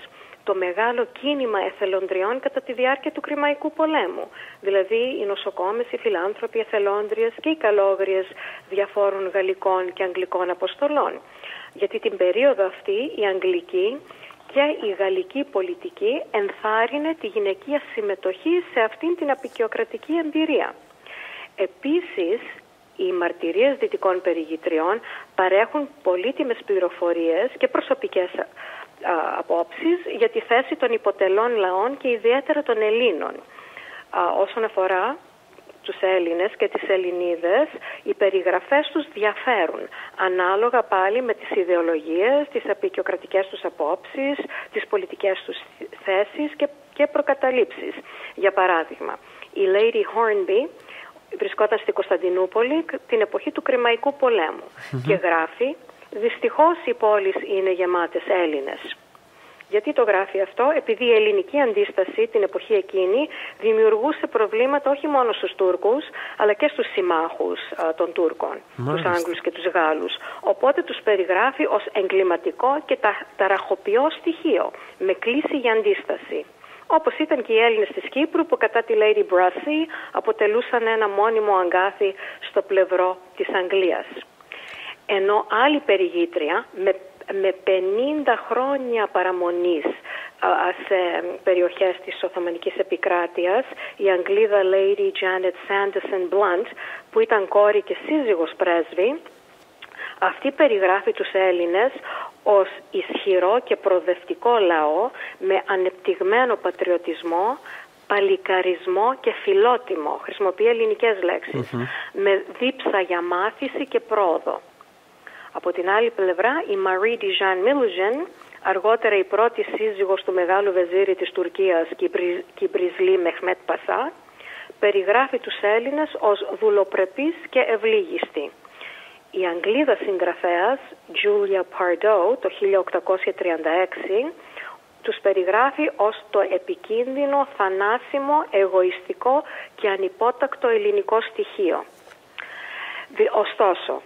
το μεγάλο κίνημα εθελοντριών κατά τη διάρκεια του Κρημαϊκού πολέμου. Δηλαδή οι νοσοκόμες, οι φιλάνθρωποι, οι εθελόντριες και οι καλόγριες διαφόρων γαλλικών και αγγλικών αποστολών γιατί την περίοδο αυτή η Αγγλική και η γαλλική πολιτική ενθάρρυνε τη γυναικεία συμμετοχή σε αυτήν την απεικιοκρατική εμπειρία. Επίσης, οι μαρτυρίες δυτικών περιγητριών παρέχουν πολύτιμες πληροφορίες και προσωπικές απόψεις για τη θέση των υποτελών λαών και ιδιαίτερα των Ελλήνων. όσον αφορά τους Έλληνες και τις Ελληνίδες, οι περιγραφές τους διαφέρουν ανάλογα πάλι με τις ιδεολογίες, τις απεικιοκρατικές τους απόψεις, τις πολιτικές τους θέσεις και, και προκαταλήψεις. Για παράδειγμα, η Lady Hornby βρισκόταν στην Κωνσταντινούπολη την εποχή του Κρημαϊκού και γράφει «Δυστυχώς οι πόλεις είναι γεμάτες Έλληνες». Γιατί το γράφει αυτό, επειδή η ελληνική αντίσταση την εποχή εκείνη δημιουργούσε προβλήματα όχι μόνο στους Τούρκους, αλλά και στους συμμάχους των Τούρκων, τους Άγγλους και τους Γάλλους. Οπότε τους περιγράφει ως εγκληματικό και τα, ταραχοποιό στοιχείο, με κλίση για αντίσταση. Όπως ήταν και οι Έλληνες της Κύπρου που κατά τη Lady Brassy αποτελούσαν ένα μόνιμο αγκάθι στο πλευρό της Αγγλίας. Ενώ άλλη περιγήτρια με με 50 χρόνια παραμονής σε περιοχές της Οθωμανικής επικράτειας η Αγγλίδα Lady Janet Sanderson Blunt που ήταν κόρη και σύζυγος πρέσβη αυτή περιγράφει τους Έλληνες ως ισχυρό και προοδευτικό λαό με ανεπτυγμένο πατριωτισμό, παλικαρισμό και φιλότιμο, χρησιμοποιεί ελληνικές με δίψα για μάθηση και πρόοδο. Από την άλλη πλευρά η Marie Dijan Milujen, αργότερα η πρώτη σύζυγος του μεγάλου βεζίρη της Τουρκίας Κιμπριζλή Μεχμέτ Πασά, περιγράφει τους Έλληνες ως δουλοπρεπείς και ευλίγιστοι. Η Αγγλίδα συγγραφέας Julia Pardoe το 1836 τους περιγράφει ως το επικίνδυνο, θανάσιμο, εγωιστικό και ανυπότακτο ελληνικό στοιχείο. Ωστόσο,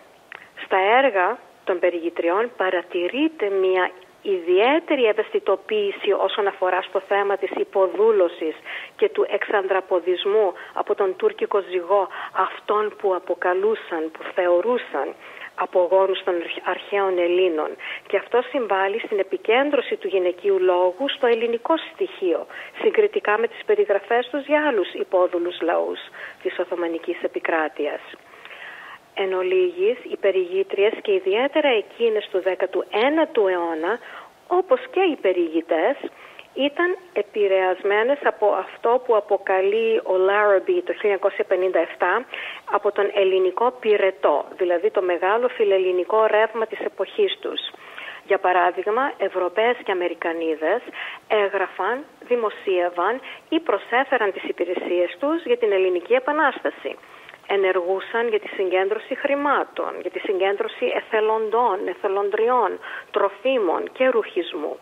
στα έργα των περιγητριών παρατηρείται μια ιδιαίτερη ευαισθητοποίηση όσον αφορά στο θέμα της υποδούλωσης και του εξανδραποδισμού από τον τουρκικό ζυγό αυτών που αποκαλούσαν, που θεωρούσαν απογόνους των αρχαίων Ελλήνων και αυτό συμβάλλει στην επικέντρωση του γυναικείου λόγου στο ελληνικό στοιχείο συγκριτικά με τις περιγραφές τους για άλλους υπόδουλους λαούς της Οθωμανικής επικράτειας. Εν ολίγης, οι περιηγήτριες και ιδιαίτερα εκείνες του 19ου αιώνα, όπως και οι περιηγητές, ήταν επηρεασμένες από αυτό που αποκαλεί ο Λάραμπι το 1957 από τον ελληνικό πυρετό, δηλαδή το μεγάλο φιλελληνικό ρεύμα της εποχής τους. Για παράδειγμα, Ευρωπαίες και Αμερικανίδες έγραφαν, δημοσίευαν ή προσέφεραν τις υπηρεσίες τους για την Ελληνική Επανάσταση. Ενεργούσαν για τη συγκέντρωση χρημάτων, για τη συγκέντρωση εθελοντών, εθελοντριών, τροφίμων και ρουχισμού.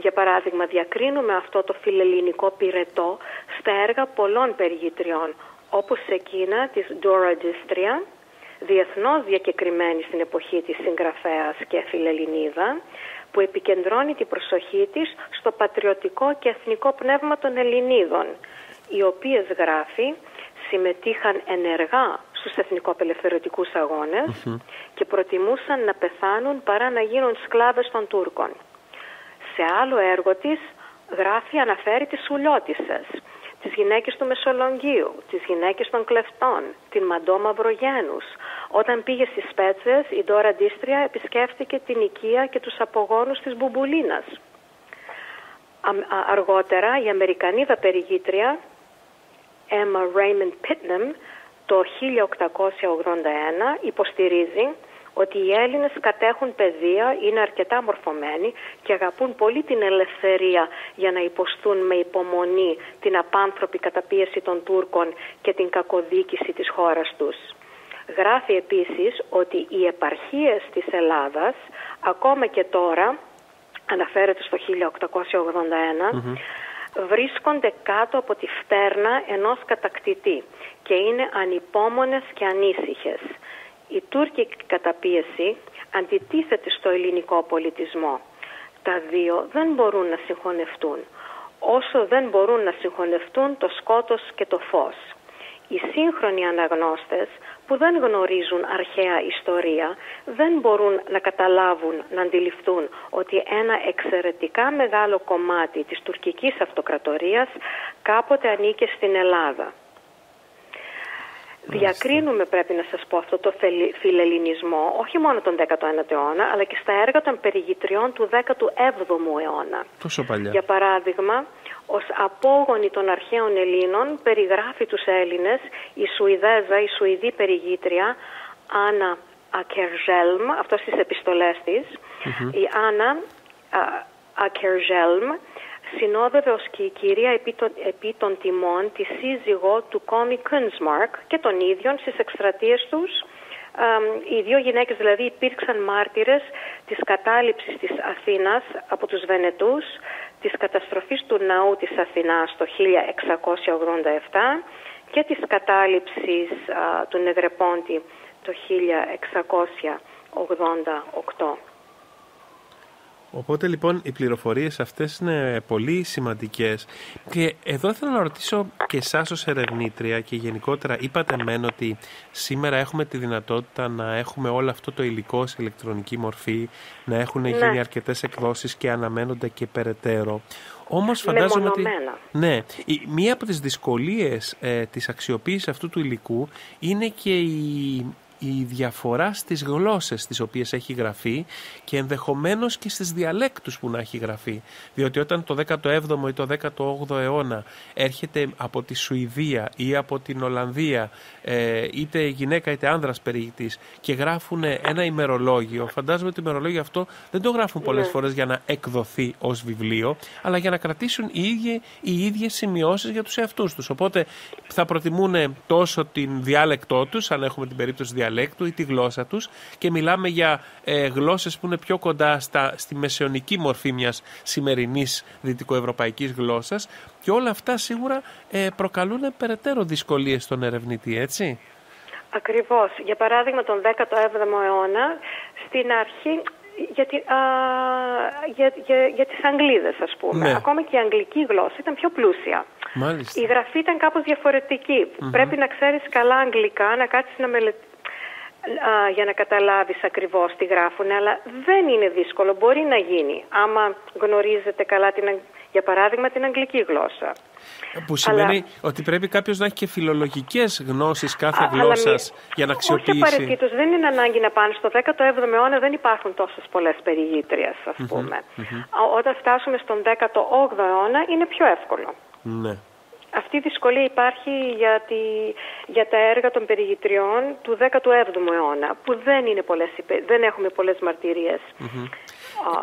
για παράδειγμα, διακρίνουμε αυτό το φιλελληνικό πυρετό στα έργα πολλών περιηγητριών, όπως εκείνα της Dora Distria, διεθνώς διακεκριμένη στην εποχή της συγγραφέας και φιλελληνίδα, που επικεντρώνει την προσοχή της στο πατριωτικό και εθνικό πνεύμα των Ελληνίδων, οι οποίες γράφει συμμετείχαν ενεργά στους εθνικοπελευθερωτικούς και προτιμούσαν να πεθάνουν παρά να γίνουν σκλάβες των Τούρκων. Σε άλλο έργο της γράφει αναφέρει τις Σουλιώτισσες, τις γυναίκες του Μεσολογγίου, τις γυναίκες των κλεφτών, την Μαντό Μαυρογένους. Όταν πήγε στις Σπέτσες, η Ντόρα Ντίστρια επισκέφτηκε την οικία και τους απογόνους της Μπουμπουλίνας. Αργότερα η Αμερικανίδα περιγήτρια Emma Raymond Pitnam το 1881 υποστηρίζει ότι οι Έλληνες κατέχουν παιδεία, είναι αρκετά μορφωμένοι και αγαπούν πολύ την ελευθερία για να υποστούν με υπομονή την απάνθρωπη καταπίεση των Τούρκων και την κακοδίκηση της χώρας τους. Γράφει επίσης ότι οι επαρχίες της Ελλάδας ακόμα και τώρα, αναφέρεται στο 1881, βρίσκονται κάτω από τη φτέρνα ενός κατακτητή και είναι ανυπόμονες και ανήσυχες. Η τουρκική καταπίεση αντιτίθεται στο ελληνικό πολιτισμό. Τα δύο δεν μπορούν να συγχωνευτούν, όσο δεν μπορούν να συγχωνευτούν το σκότος και το φως. Οι σύγχρονοι αναγνώστες που δεν γνωρίζουν αρχαία ιστορία δεν μπορούν να καταλάβουν, να αντιληφθούν ότι ένα εξαιρετικά μεγάλο κομμάτι της τουρκικής αυτοκρατορίας κάποτε ανήκε στην Ελλάδα. Διακρίνουμε πρέπει να σας πω αυτό το φιλελληνισμό όχι μόνο τον 19ο αιώνα αλλά και στα έργα των περιγητριών του 17ου αιώνα. Τόσο παλιά. Για παράδειγμα, ως απόγονη των αρχαίων Ελλήνων περιγράφει τους Έλληνες η Σουηδέζα, η Σουηδή περιγήτρια Άννα Ακερζέλμ, αυτός στις επιστολές της, η Άννα Ακερζέλμ συνόδευε ως και η κυρία επί των, επί των τιμών τη σύζυγό του Κόμι Κούνσμαρκ και των ίδιων στις εκστρατείες τους. οι δύο γυναίκες δηλαδή υπήρξαν μάρτυρες της κατάληψης της Αθήνας από τους Βενετούς, της καταστροφής του ναού της Αθηνάς το 1687 και της κατάληψης του Νεδρεπόντι το 1688. Οπότε λοιπόν οι πληροφορίες αυτές είναι πολύ σημαντικές και εδώ θέλω να ρωτήσω και εσάς ως ερευνήτρια και γενικότερα είπατε μεν ότι σήμερα έχουμε τη δυνατότητα να έχουμε όλο αυτό το υλικό σε ηλεκτρονική μορφή, να έχουν ναι. γίνει αρκετές εκδόσεις και αναμένονται και περαιτέρω. Όμως φαντάζομαι ότι... Ναι, η, μία από τις δυσκολίες ε, της αξιοποίησης αυτού του υλικού είναι και η η διαφορά στις γλώσσες τις οποίες έχει γραφεί και ενδεχομένως και στις διαλέκτους που να έχει γραφεί. Διότι όταν το 17ο ή το 18ο αιώνα έρχεται από τη Σουηδία ή από την Ολλανδία ε, είτε γυναίκα είτε άνδρας περιηγητής και γράφουν ένα ημερολόγιο, φαντάζομαι ότι το ημερολόγιο αυτό δεν το γράφουν πολλές ναι. φορές για να εκδοθεί ως βιβλίο, αλλά για να κρατήσουν οι, ίδιοι, οι ίδιες σημειώσεις για τους εαυτούς τους. Οπότε θα προτιμούν τόσο την διάλεκτό τους, αν έχουμε την περίπτωση διαλέκτου ή τη γλώσσα τους και μιλάμε για ε, γλώσσες που είναι πιο κοντά στα, στη μεσαιωνική μορφή μιας σημερινής δυτικοευρωπαϊκής γλώσσας και όλα αυτά σίγουρα ε, προκαλούν περαιτέρω δυσκολίες στον ερευνητή, έτσι; Ακριβώς. Για παράδειγμα τον 17ο αιώνα στην αρχή για, τη, α, για, για, για τις Αγγλίδες ας πούμε. Ναι. Ακόμα και η αγγλική γλώσσα ήταν πιο πλούσια. Μάλιστα. Η γραφή ήταν κάπως Πρέπει να ξέρεις καλά αγγλικά, να κάτσεις να μελετήσεις για να καταλάβεις ακριβώς τι γράφουν, αλλά δεν είναι δύσκολο, μπορεί να γίνει, άμα γνωρίζετε καλά, την, για παράδειγμα, την αγγλική γλώσσα. Που σημαίνει ότι πρέπει κάποιος να έχει και φιλολογικές γνώσεις κάθε γλώσσας για να αξιοποιήσει. Όχι απαραίτητος, δεν είναι ανάγκη να πάνε. Στο 17ο αιώνα δεν υπάρχουν τόσες πολλές περιηγήτριε, ας πούμε. Όταν φτάσουμε στον 18ο αιώνα είναι πιο εύκολο. Ναι. Αυτή αυτή η δυσκολία υπάρχει για, τη, για τα έργα των περιγητριών του 17ου αιώνα, που δεν, είναι πολλές, δεν έχουμε πολλές μαρτυρίες.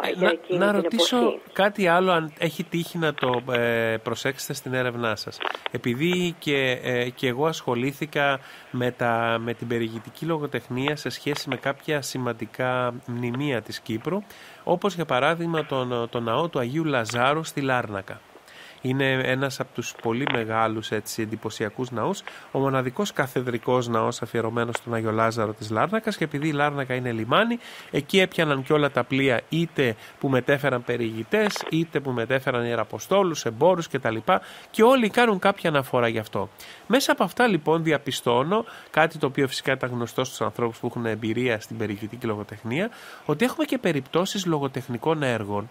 Ε, να, να ρωτήσω κάτι άλλο αν έχει τύχει να το ε, προσέξετε στην έρευνά σας. Επειδή και, ε, και εγώ ασχολήθηκα με, τα, με την περιηγητική λογοτεχνία σε σχέση με κάποια σημαντικά μνημεία της Κύπρου, όπως για παράδειγμα τον, τον ναό του Αγίου Λαζάρου στη Λάρνακα είναι ένας από τους πολύ μεγάλους έτσι, εντυπωσιακούς ναούς, ο μοναδικός καθεδρικός ναός αφιερωμένος στον Άγιο Λάζαρο της Λάρνακας και επειδή η Λάρνακα είναι λιμάνι, εκεί έπιαναν και όλα τα πλοία είτε που μετέφεραν περιηγητές, είτε που μετέφεραν ιεραποστόλους, εμπόρους κτλ. Και όλοι κάνουν κάποια αναφορά γι' αυτό. Μέσα από αυτά λοιπόν διαπιστώνω κάτι το οποίο φυσικά ήταν γνωστό στους ανθρώπους που έχουν εμπειρία στην περιηγητική λογοτεχνία, ότι έχουμε και περιπτώσεις λογοτεχνικών έργων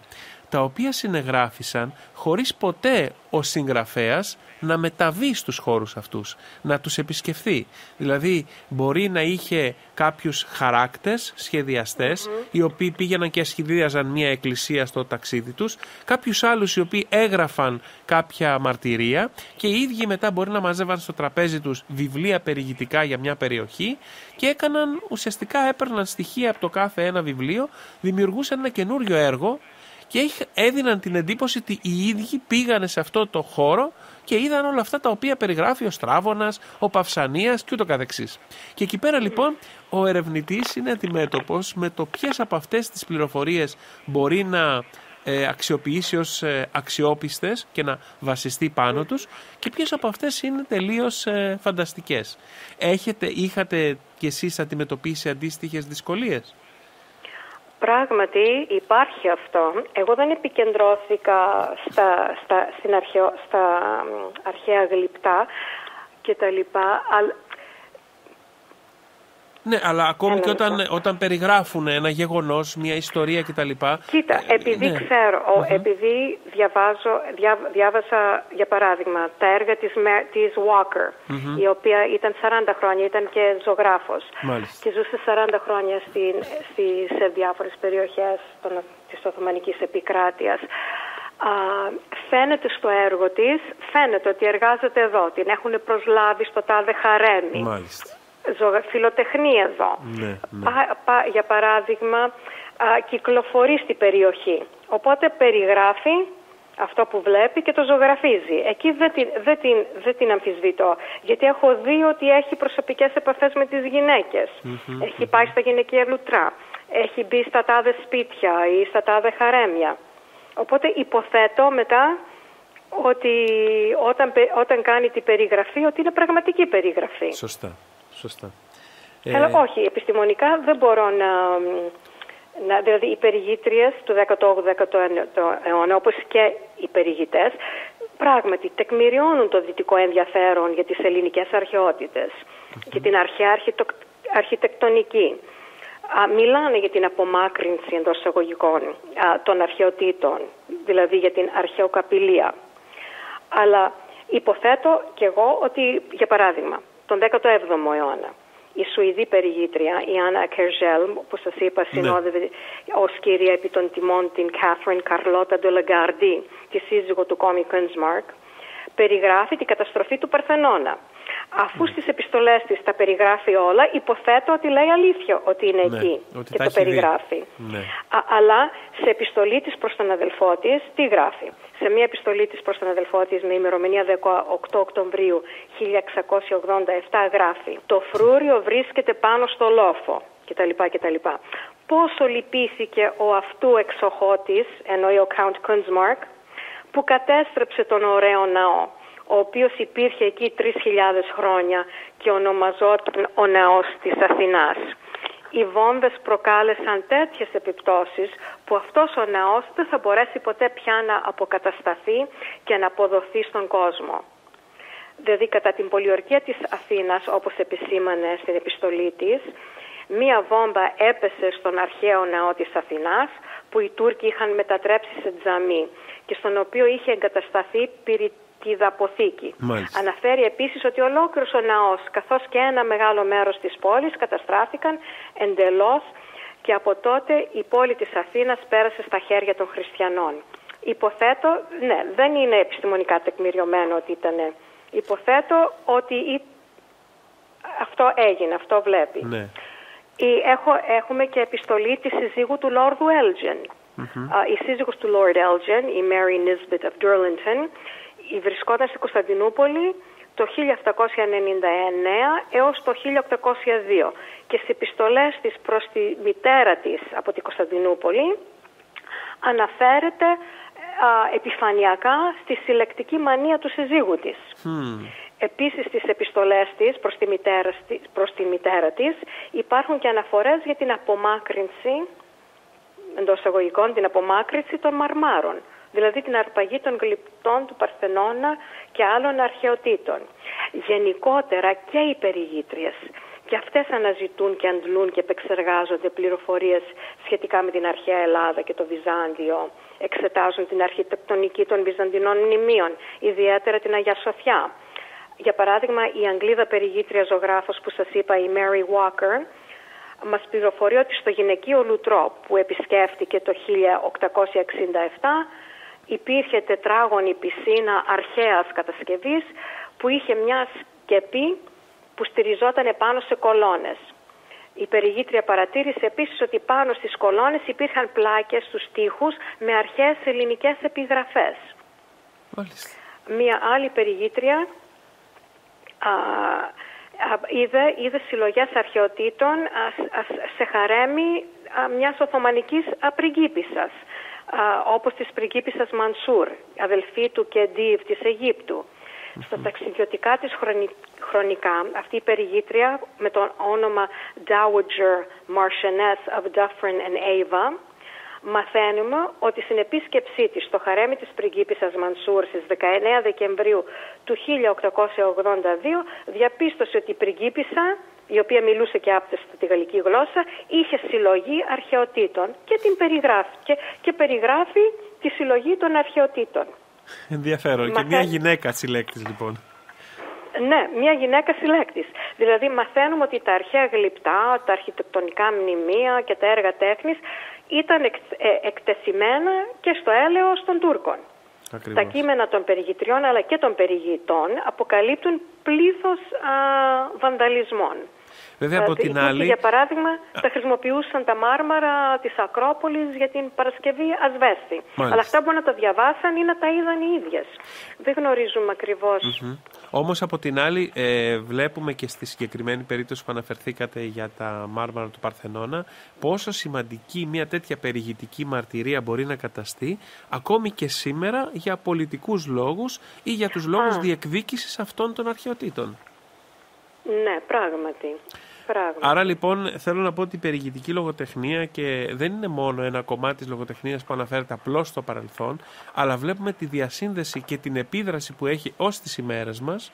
τα οποία συνεγράφησαν χωρίς ποτέ ο συγγραφέας να μεταβεί στους χώρους αυτούς, να τους επισκεφθεί. Δηλαδή μπορεί να είχε κάποιους χαράκτες, οι οποίοι πήγαιναν και σχεδίαζαν μια εκκλησία στο ταξίδι τους, κάποιους άλλους οι οποίοι έγραφαν κάποια μαρτυρία και οι ίδιοι μετά μπορεί να μαζεύαν στο τραπέζι τους βιβλία περιηγητικά για μια περιοχή και έκαναν ουσιαστικά έπαιρναν στοιχεία από το κάθε ένα βιβλίο, δημιουργούσαν ένα καινούριο έργο και έδιναν την εντύπωση ότι οι ίδιοι πήγανε σε αυτό το χώρο και είδαν όλα αυτά τα οποία περιγράφει ο Στράβωνας, ο Παυσανίας και ούτω καθεξής. Και εκεί πέρα λοιπόν ο ερευνητής είναι αντιμέτωπος με το ποιες από αυτές τις πληροφορίες μπορεί να ε, αξιοποιήσει ως ε, αξιόπιστες και να βασιστεί πάνω τους και ποιες από αυτές είναι τελείως ε, φανταστικές. Έχετε, είχατε κι εσείς αντιμετωπίσει αντίστοιχες δυσκολίες; Πράγματι υπάρχει αυτό. Εγώ δεν επικεντρώθηκα στα, στα, στην αρχαίο, στα αρχαία γλυπτά και τα λοιπά, ναι, αλλά ακόμη και όταν, όταν περιγράφουν ένα γεγονός, μια ιστορία κτλ. Κοίτα, ε, επειδή ναι. ξέρω, επειδή διαβάζω, διά, διάβασα για παράδειγμα τα έργα της, της Walker, η οποία ήταν 40 χρόνια, ήταν και ζωγράφος και ζούσε 40 χρόνια στην, στη, σε διάφορες περιοχές των, της Οθωμανικής επικράτειας. Α, φαίνεται στο έργο της, φαίνεται ότι εργάζεται εδώ, την έχουν προσλάβει στο τάδε χαρέμι. Μάλιστα φιλοτεχνία εδώ. Ναι, ναι. για παράδειγμα, κυκλοφορεί στην περιοχή. Οπότε περιγράφει αυτό που βλέπει και το ζωγραφίζει. Εκεί δεν την, δεν την, δεν την αμφισβητώ, γιατί έχω δει ότι έχει προσωπικές επαφές με τις γυναικες Έχει πάει στα γυναικεία λουτρά. Έχει μπει στα τάδε σπίτια ή στα τάδε χαρέμια. Οπότε υποθέτω μετά ότι όταν, όταν κάνει την περιγραφή, ότι είναι πραγματική περιγραφή. Σωστά σωστά. Αλλά ε, όχι, επιστημονικά δεν μπορώ να... να δηλαδή οι περιηγήτριες του 18ου-19ου αιώνα, όπως και οι περιηγητές, πράγματι τεκμηριώνουν το δυτικό ενδιαφέρον για τις ελληνικές και την αρχαία αρχιτεκτονική. μιλάνε για την απομάκρυνση εντός εισαγωγικών των αρχαιοτήτων, δηλαδή για την αρχαιοκαπηλεία. Αλλά υποθέτω κι εγώ ότι, για παράδειγμα, τον 17ο αιώνα. Η Σουηδή περιηγήτρια, η Άννα Κερζέλ, που σας είπα ναι. συνόδευε ναι. ως κυρία επί των τιμών την Κάθριν Καρλώτα Ντολεγκάρντι, τη σύζυγο του Κόμι Κουνσμαρκ, περιγράφει την καταστροφή του Παρθενώνα. Αφού στις επιστολές της τα περιγράφει όλα, υποθέτω ότι λέει αλήθεια ότι είναι ναι, εκεί και το περιγράφει. Ναι. αλλά σε επιστολή της προς τον αδελφό της, τι γράφει; Σε μια επιστολή της προς τον αδελφό της με ημερομηνία 18 Οκτωβρίου 1687 γράφει «Το φρούριο βρίσκεται πάνω στο λόφο» κτλ. κτλ. Πόσο λυπήθηκε ο αυτού εξοχότης, εννοεί ο Count Kunzmark, που κατέστρεψε τον ωραίο ναό ο οποίος υπήρχε εκεί 3.000 χρόνια και ονομαζόταν ο ναός της Αθηνάς. Οι βόμβες προκάλεσαν τέτοιες επιπτώσεις που αυτός ο ναός δεν θα μπορέσει ποτέ πια να αποκατασταθεί και να αποδοθεί στον κόσμο. Δηλαδή κατά την πολιορκία της Αθήνας, όπως επισήμανε στην επιστολή της, μία βόμβα έπεσε στον αρχαίο ναό της Αθηνάς που οι Τούρκοι είχαν μετατρέψει σε τζαμί και στον οποίο είχε εγκατασταθεί αποθήκη. Αναφέρει επίσης ότι ολόκληρος ο ναός καθώς και ένα μεγάλο μέρος της πόλης καταστράφηκαν εντελώς και από τότε η πόλη της Αθήνας πέρασε στα χέρια των χριστιανών. Υποθέτω, ναι, δεν είναι επιστημονικά τεκμηριωμένο ότι ήταν Υποθέτω ότι αυτό έγινε, αυτό βλέπει. Ναι. Έχω, έχουμε και επιστολή της συζύγου του Λόρδου Έλγεν. η σύζυγος του Lord Elgin, η Mary Nisbet of Durlington, βρισκόταν στην Κωνσταντινούπολη το 1799 έως το 1802 και στις επιστολές της προς τη μητέρα της από την Κωνσταντινούπολη αναφέρεται επιφανειακά στη συλλεκτική μανία του συζύγου της. Mm. Επίσης στις επιστολές της προς τη, μητέρα, προς τη μητέρα της υπάρχουν και αναφορές για την απομάκρυνση εντός εισαγωγικών την απομάκρυνση των μαρμάρων δηλαδή την αρπαγή των γλυπτών του Παρθενώνα και άλλων αρχαιοτήτων. Γενικότερα και οι περιηγήτριες και αυτές αναζητούν και αντλούν και επεξεργάζονται πληροφορίες σχετικά με την αρχαία Ελλάδα και το Βυζάντιο. Εξετάζουν την αρχιτεκτονική των Βυζαντινών μνημείων, ιδιαίτερα την Αγία Σοφιά. Για παράδειγμα, η Αγγλίδα περιηγήτρια ζωγράφος που σας είπα, η Mary Walker, μας πληροφορεί ότι στο γυναικείο Λουτρό που επισκέφτηκε το 1867 υπήρχε τετράγωνη πισίνα αρχαίας κατασκευής που είχε μια σκεπή που στηριζόταν επάνω σε κολόνες. Η περιηγήτρια παρατήρησε επίσης ότι πάνω στις κολόνες υπήρχαν πλάκες στους τοίχους με αρχαίες ελληνικές επιγραφές. Μία άλλη περιηγήτρια α, είδε, είδε συλλογές αρχαιοτήτων σε χαρέμι μιας Οθωμανικής πριγκίπισσας όπως της πριγκίπισσας Μανσούρ, αδελφή του Κεντίβ της Αιγύπτου. Στα ταξιδιωτικά της χρονικά, αυτή η περιηγήτρια με το όνομα Dowager Marchioness of Dufferin and Ava, μαθαίνουμε ότι στην επίσκεψή της στο χαρέμι της πριγκίπισσας Μανσούρ στις 19 Δεκεμβρίου του 1882 διαπίστωσε ότι η πριγκίπισσα η οποία μιλούσε και άπτεστα τη γαλλική γλώσσα, είχε συλλογή αρχαιοτήτων και την περιγράφει και, και περιγράφει τη συλλογή των αρχαιοτήτων. Ενδιαφέρον. Και μια γυναίκα συλλέκτης λοιπόν. Ναι, μια γυναίκα συλλέκτης. Δηλαδή μαθαίνουμε ότι τα αρχαία γλυπτά, τα αρχιτεκτονικά μνημεία και τα έργα τέχνης ήταν εκ, ε, εκτεθειμένα και στο έλεος των Τούρκων. Τα κείμενα των περιγητριών αλλά και των περιγητών αποκαλύπτουν πλήθος α, βανδαλισμών. Βέβαια από την άλλη... Για παράδειγμα, θα χρησιμοποιούσαν τα μάρμαρα της Ακρόπολης για την Παρασκευή ασβέστη. Αλλά αυτά που να τα διαβάσαν ή να τα είδαν οι ίδιες. Δεν γνωρίζουμε ακριβώς. Όμως από την άλλη ε, βλέπουμε και στη συγκεκριμένη περίπτωση που αναφερθήκατε για τα μάρμαρα του Παρθενώνα πόσο σημαντική μια τέτοια περιηγητική μαρτυρία μπορεί να καταστεί ακόμη και σήμερα για πολιτικούς λόγους ή για τους λόγους διεκδίκησης αυτών των αρχαιοτήτων. Ναι, πράγματι. Άρα λοιπόν θέλω να πω ότι η περιηγητική λογοτεχνία και δεν είναι μόνο ένα κομμάτι της λογοτεχνίας που αναφέρεται απλώς στο παρελθόν, αλλά βλέπουμε τη διασύνδεση και την επίδραση που έχει ως τις ημέρες μας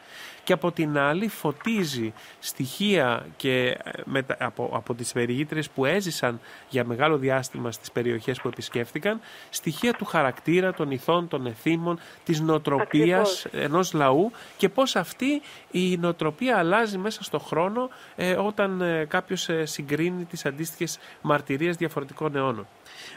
και από την άλλη φωτίζει στοιχεία και ε, μετα, από, από τις περιηγήτρες που έζησαν για μεγάλο διάστημα στις περιοχές που επισκέφθηκαν, στοιχεία του χαρακτήρα, των ηθών, των εθήμων, της νοοτροπίας ενός λαού και πώς αυτή η νοοτροπία αλλάζει μέσα στο χρόνο ε, όταν ε, κάποιος ε, συγκρίνει τις αντίστοιχες μαρτυρίες διαφορετικών αιώνων.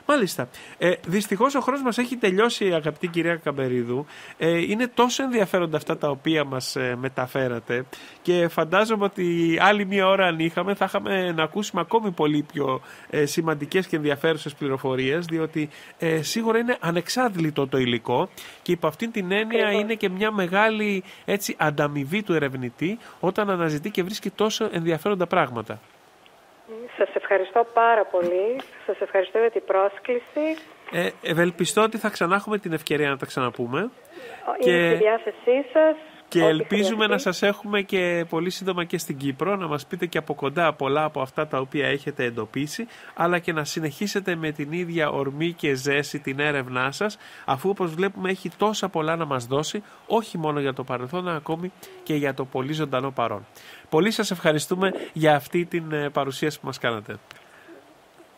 Μάλιστα. Ε, Δυστυχώς ο χρόνος μας έχει τελειώσει, αγαπητή κυρία Καμπερίδου. Ε, είναι τόσο ενδιαφέροντα αυτά τα οποία μας ε, μεταφέρατε και φαντάζομαι ότι άλλη μία ώρα αν είχαμε θα είχαμε να ακούσουμε ακόμη πολύ πιο ε, σημαντικές και ενδιαφέρουσες πληροφορίες, διότι ε, σίγουρα είναι ανεξάντλητο το υλικό και υπό αυτήν την έννοια είναι και μια μεγάλη έτσι, ανταμοιβή του ερευνητή όταν αναζητεί και βρίσκει τόσο ενδιαφέροντα πράγματα. Σας ευχαριστώ πάρα πολύ. Σας ευχαριστώ για την πρόσκληση. Ε, ευελπιστώ ότι θα ξανά έχουμε την ευκαιρία να τα ξαναπούμε. Είναι και... στη διάθεσή σας. Και ελπίζουμε να σας έχουμε και πολύ σύντομα και στην Κύπρο, να μας πείτε και από κοντά πολλά από αυτά τα οποία έχετε εντοπίσει, αλλά και να συνεχίσετε με την ίδια ορμή και ζέση την έρευνά σας, αφού όπως βλέπουμε έχει τόσα πολλά να μας δώσει, όχι μόνο για το παρελθόν, αλλά ακόμη και για το πολύ ζωντανό παρόν. Πολύ σας ευχαριστούμε για αυτή την ε, παρουσίαση που μας κάνατε.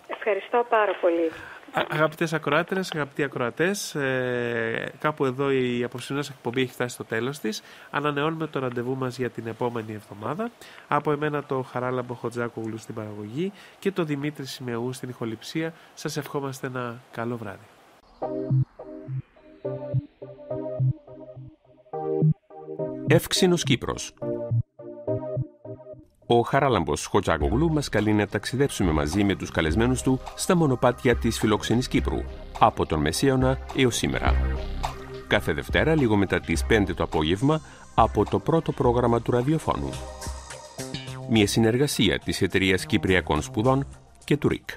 Ευχαριστώ πάρα πολύ. Αγαπητές ακροάτερες, αγαπητοί ακροατές, ε, κάπου εδώ η απόψινή εκπομπή έχει φτάσει στο τέλος της. Ανανεώνουμε το ραντεβού μας για την επόμενη εβδομάδα. Από εμένα το Χαράλαμπο Χοτζάκογλου στην παραγωγή και το Δημήτρη Σιμεού στην ηχοληψία. Σας ευχόμαστε ένα καλό βράδυ. Εύξηνος Κύπρος. Ο Χαράλαμπος Χωτζάκογλου μας καλεί να ταξιδέψουμε μαζί με τους καλεσμένους του στα μονοπάτια της φιλοξενής Κύπρου, από τον Μεσαίωνα έως σήμερα. Κάθε Δευτέρα, λίγο μετά τις 5 το απόγευμα, από το πρώτο πρόγραμμα του ραδιοφώνου. Μια συνεργασία της Εταιρείας Κυπριακών Σπουδών και του ΡΙΚ.